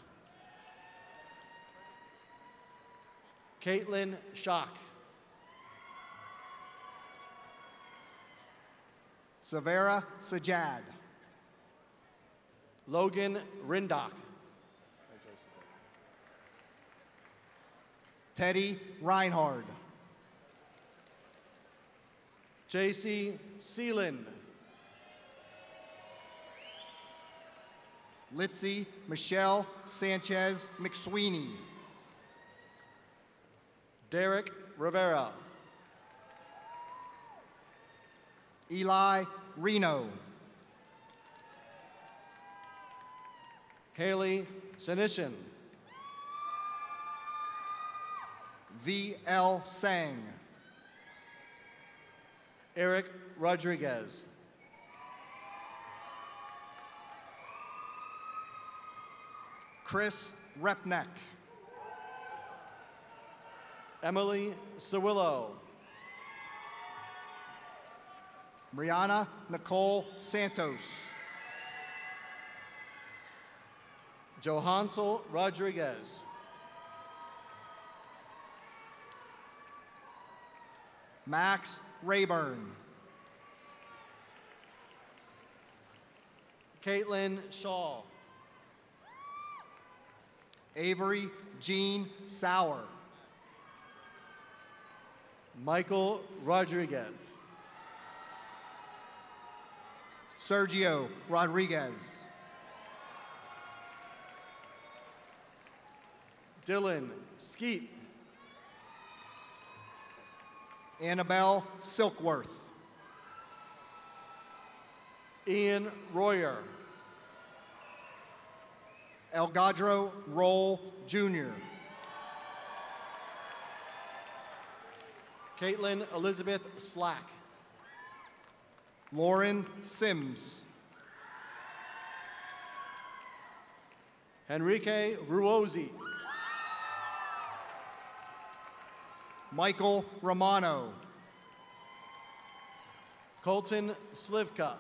Caitlin Schock. Savera Sajad. Logan Rindock. Teddy Reinhard. JC Sealand. Litzy Michelle Sanchez McSweeney. Derek Rivera. Eli Reno. Haley Senishin. V.L. Sang. Eric Rodriguez. Chris Repneck. Emily Sawillo. Brianna Nicole Santos. Johansel Rodriguez. Max Rayburn. Caitlin Shaw. Avery Jean Sauer. Michael Rodriguez. Sergio Rodriguez. Dylan Skeet. Annabelle Silkworth. Ian Royer. Elgadro Roll Jr. Caitlin Elizabeth Slack. Lauren Sims. Henrique Ruozzi. Michael Romano. Colton Slivka.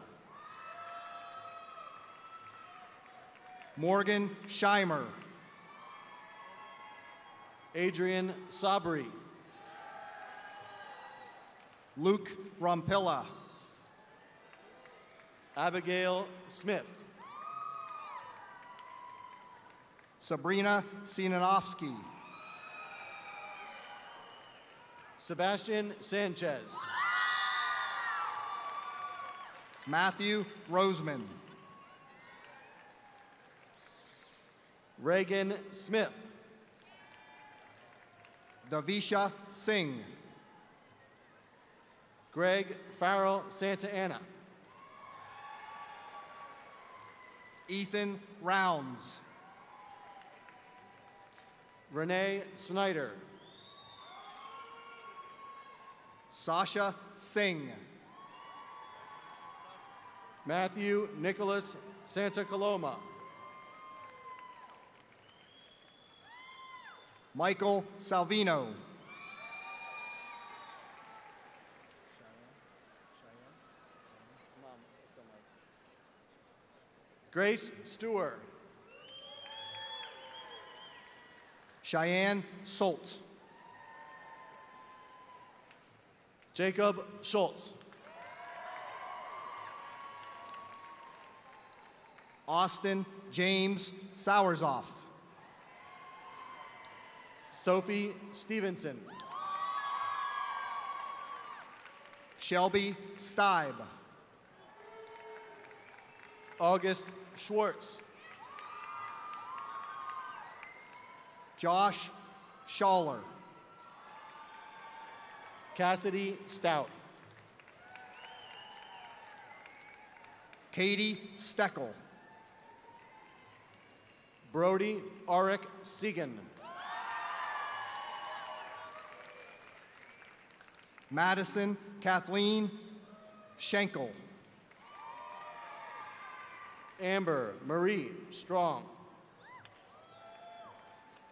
Morgan Scheimer. Adrian Sabri. Luke Rompilla. Abigail Smith. Sabrina Sinanovsky. Sebastian Sanchez. Matthew Roseman. Reagan Smith. Davisha Singh. Greg Farrell Santa Ana. Ethan Rounds. Renee Snyder. Sasha Singh. Matthew Nicholas Santa Coloma. Michael Salvino. Grace Stewart. Cheyenne Solt. Jacob Schultz. Austin James Soursoff. Sophie Stevenson. Shelby Stibe. August Schwartz. Josh Schaller. Cassidy Stout. Katie Steckel. Brody Arick Segan. Madison Kathleen Schenkel. Amber Marie Strong.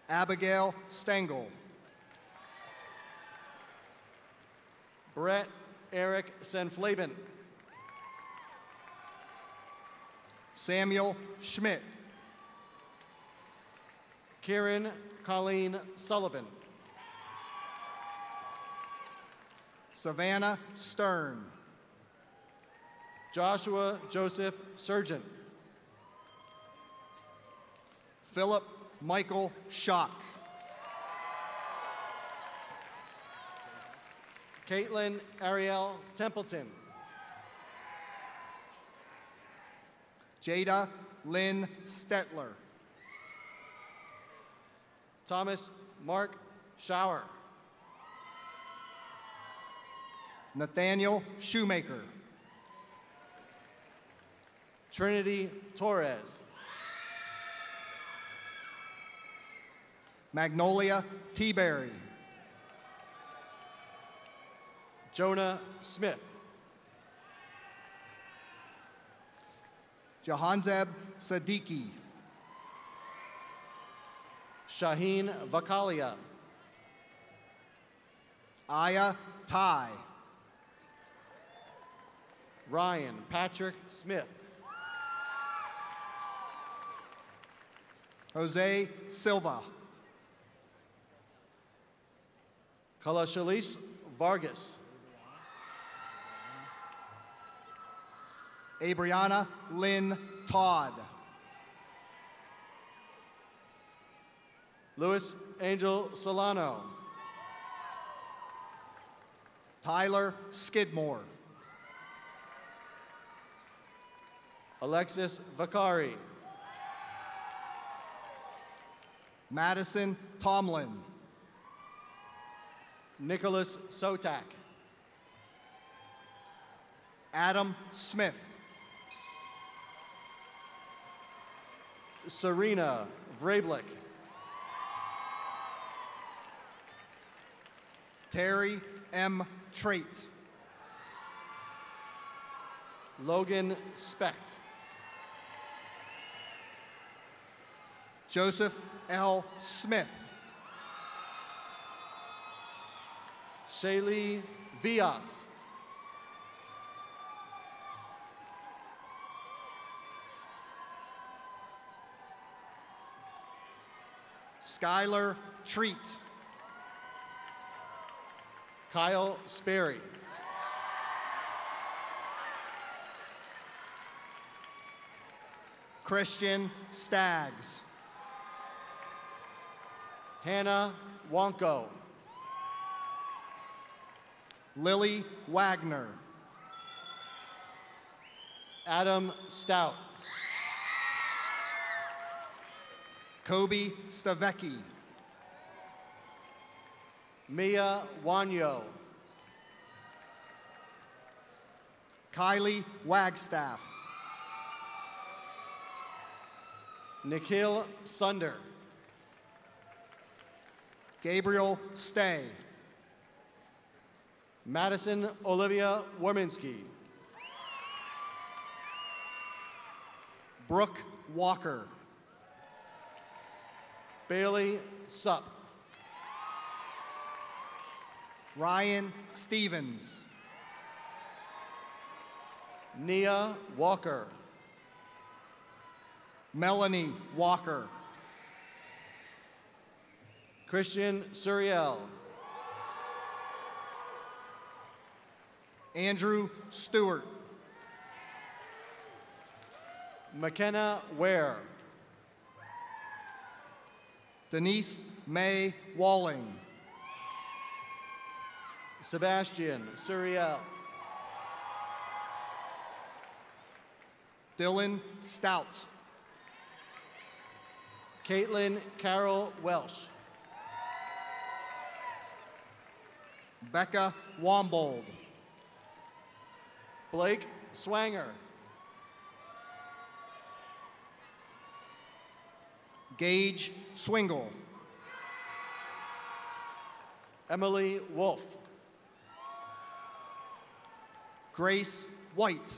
Abigail Stengel. Brett Eric Senflaben. Samuel Schmidt. Kieran Colleen Sullivan. Savannah Stern. Joshua Joseph Surgeon. Philip Michael Schock. Caitlin Ariel Templeton. Jada Lynn Stetler. Thomas Mark Shower. Nathaniel Shoemaker. Trinity Torres. Magnolia Teaberry. Jonah Smith. Jahanzeb Siddiqui. Shaheen Vakalia. Aya Tai. Ryan Patrick Smith. Jose Silva. Kalashalis Vargas. Abriana Lynn Todd. Luis Angel Solano. Tyler Skidmore. Alexis Vakari. Madison Tomlin. Nicholas Sotak. Adam Smith. Serena Vrablik. Terry M. Trait. Logan Specht. Joseph L. Smith. Shaylee Vias. Skylar Treat. Kyle Sperry. Christian Staggs. Hannah Wonko. Lily Wagner. Adam Stout. Kobe Stavecki. Mia Wanyo. Kylie Wagstaff. Nikhil Sunder. Gabriel Stay. Madison Olivia Worminski. Brooke Walker. Bailey Sup. Ryan Stevens. Nia Walker. Melanie Walker. Christian Suriel. Andrew Stewart. McKenna Ware. Denise May Walling. Sebastian Suriel. Dylan Stout. Caitlin Carol Welsh. Becca Wambold. Blake Swanger. Gage Swingle. Emily Wolf. Grace White.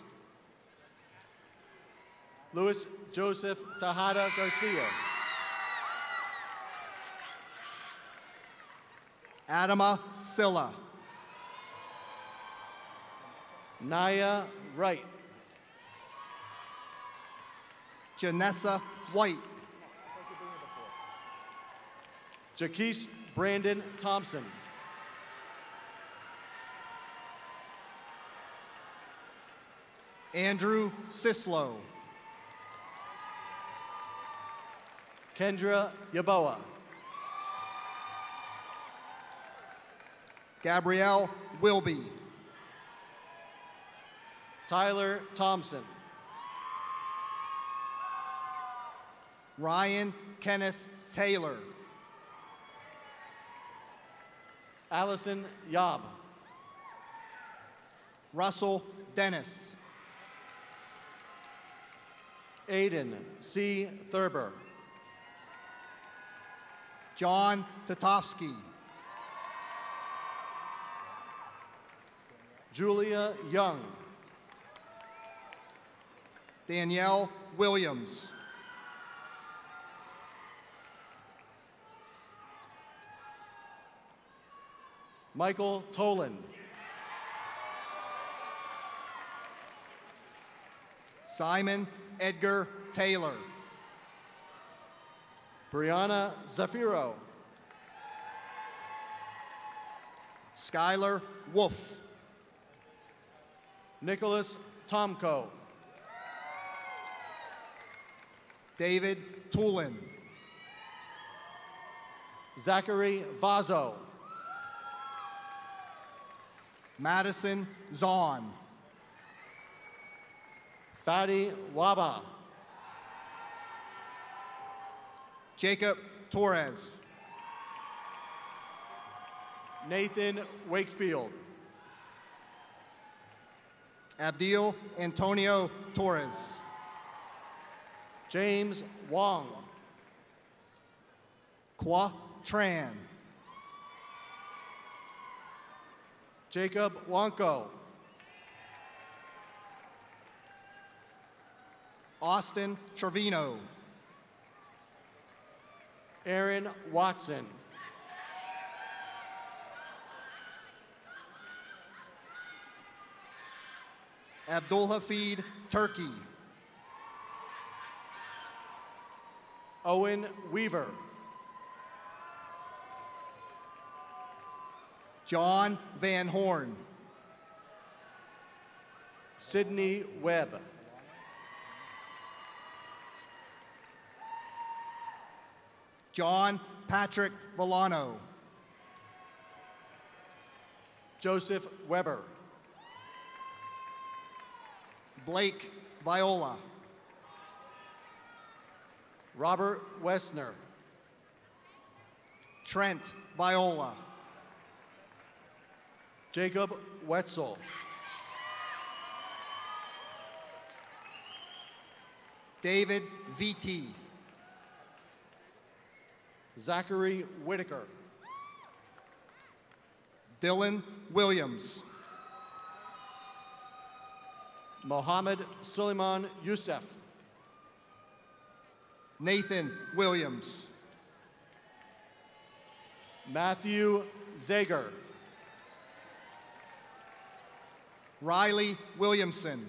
Luis Joseph Tejada Garcia. Adama Silla. Naya Wright. Janessa White. Jaquise Brandon Thompson. Andrew Sislow. Kendra Yaboa. Gabrielle Wilby. Tyler Thompson. Ryan Kenneth Taylor. Allison Yob. Russell Dennis. Aiden C. Thurber. John Tatovsky. Julia Young. Danielle Williams. Michael Toland. Simon Edgar Taylor. Brianna Zafiro. Skylar Wolf. Nicholas Tomko. David Tulin. Zachary Vazo. Madison Zahn. Fadi Waba. Jacob Torres. Nathan Wakefield. Abdil Antonio Torres. James Wong. Qua Tran. Jacob Wonko. Austin Trevino. Aaron Watson. Abdul Hafid Turkey. Owen Weaver. John Van Horn. Sydney Webb. John Patrick Villano. Joseph Weber. Blake Viola. Robert Westner. Trent Viola. Jacob Wetzel. David VT. Zachary Whitaker. Dylan Williams. Mohammed Suleiman Youssef. Nathan Williams. Matthew Zager. Riley Williamson.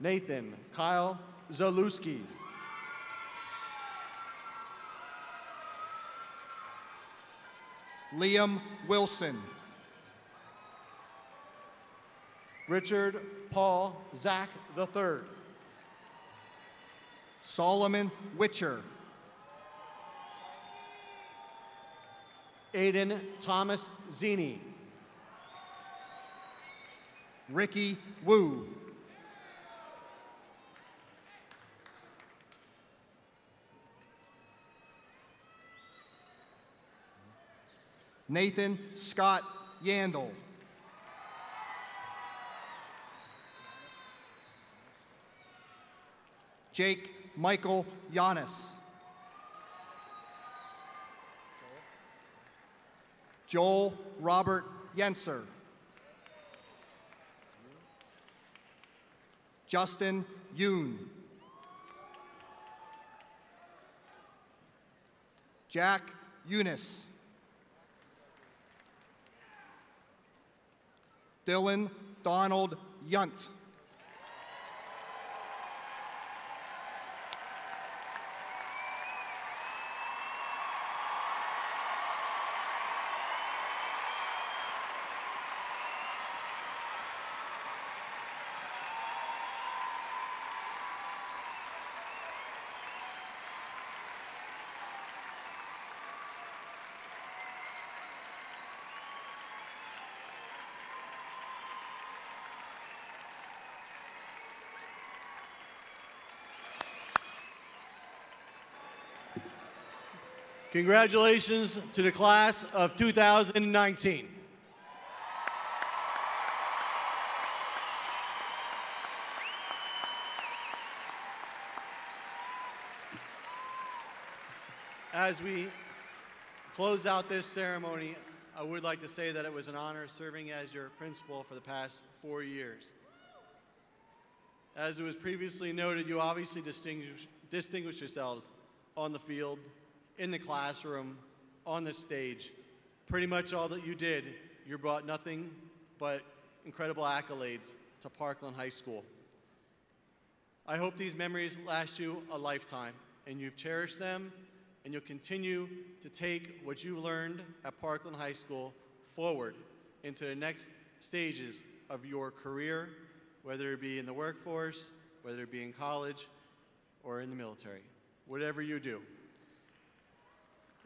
Nathan Kyle Zalewski. Liam Wilson. Richard Paul Zach III. Solomon Witcher. Aiden Thomas Zini. Ricky Wu. Nathan Scott Yandel. Jake Michael Yanis. Joel Robert Yenser. Justin Yoon. Jack Eunice. Dylan Donald Yunt. Congratulations to the class of 2019. As we close out this ceremony, I would like to say that it was an honor serving as your principal for the past four years. As it was previously noted, you obviously distinguish, distinguished yourselves on the field, in the classroom, on the stage. Pretty much all that you did, you brought nothing but incredible accolades to Parkland High School. I hope these memories last you a lifetime and you've cherished them and you'll continue to take what you learned at Parkland High School forward into the next stages of your career, whether it be in the workforce, whether it be in college, or in the military, whatever you do.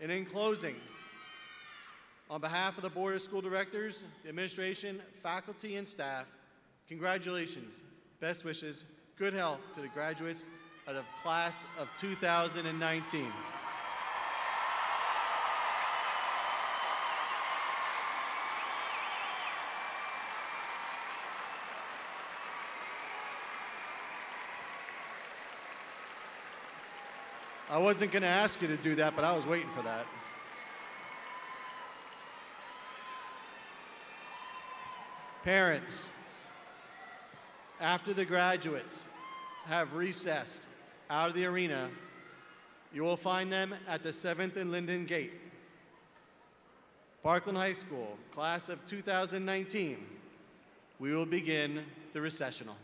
And in closing, on behalf of the Board of School Directors, the administration, faculty, and staff, congratulations, best wishes, good health to the graduates of class of 2019. Wasn't going to ask you to do that, but I was waiting for that. Parents, after the graduates have recessed out of the arena, you will find them at the 7th and Linden Gate. Parkland High School, class of 2019, we will begin the recessional.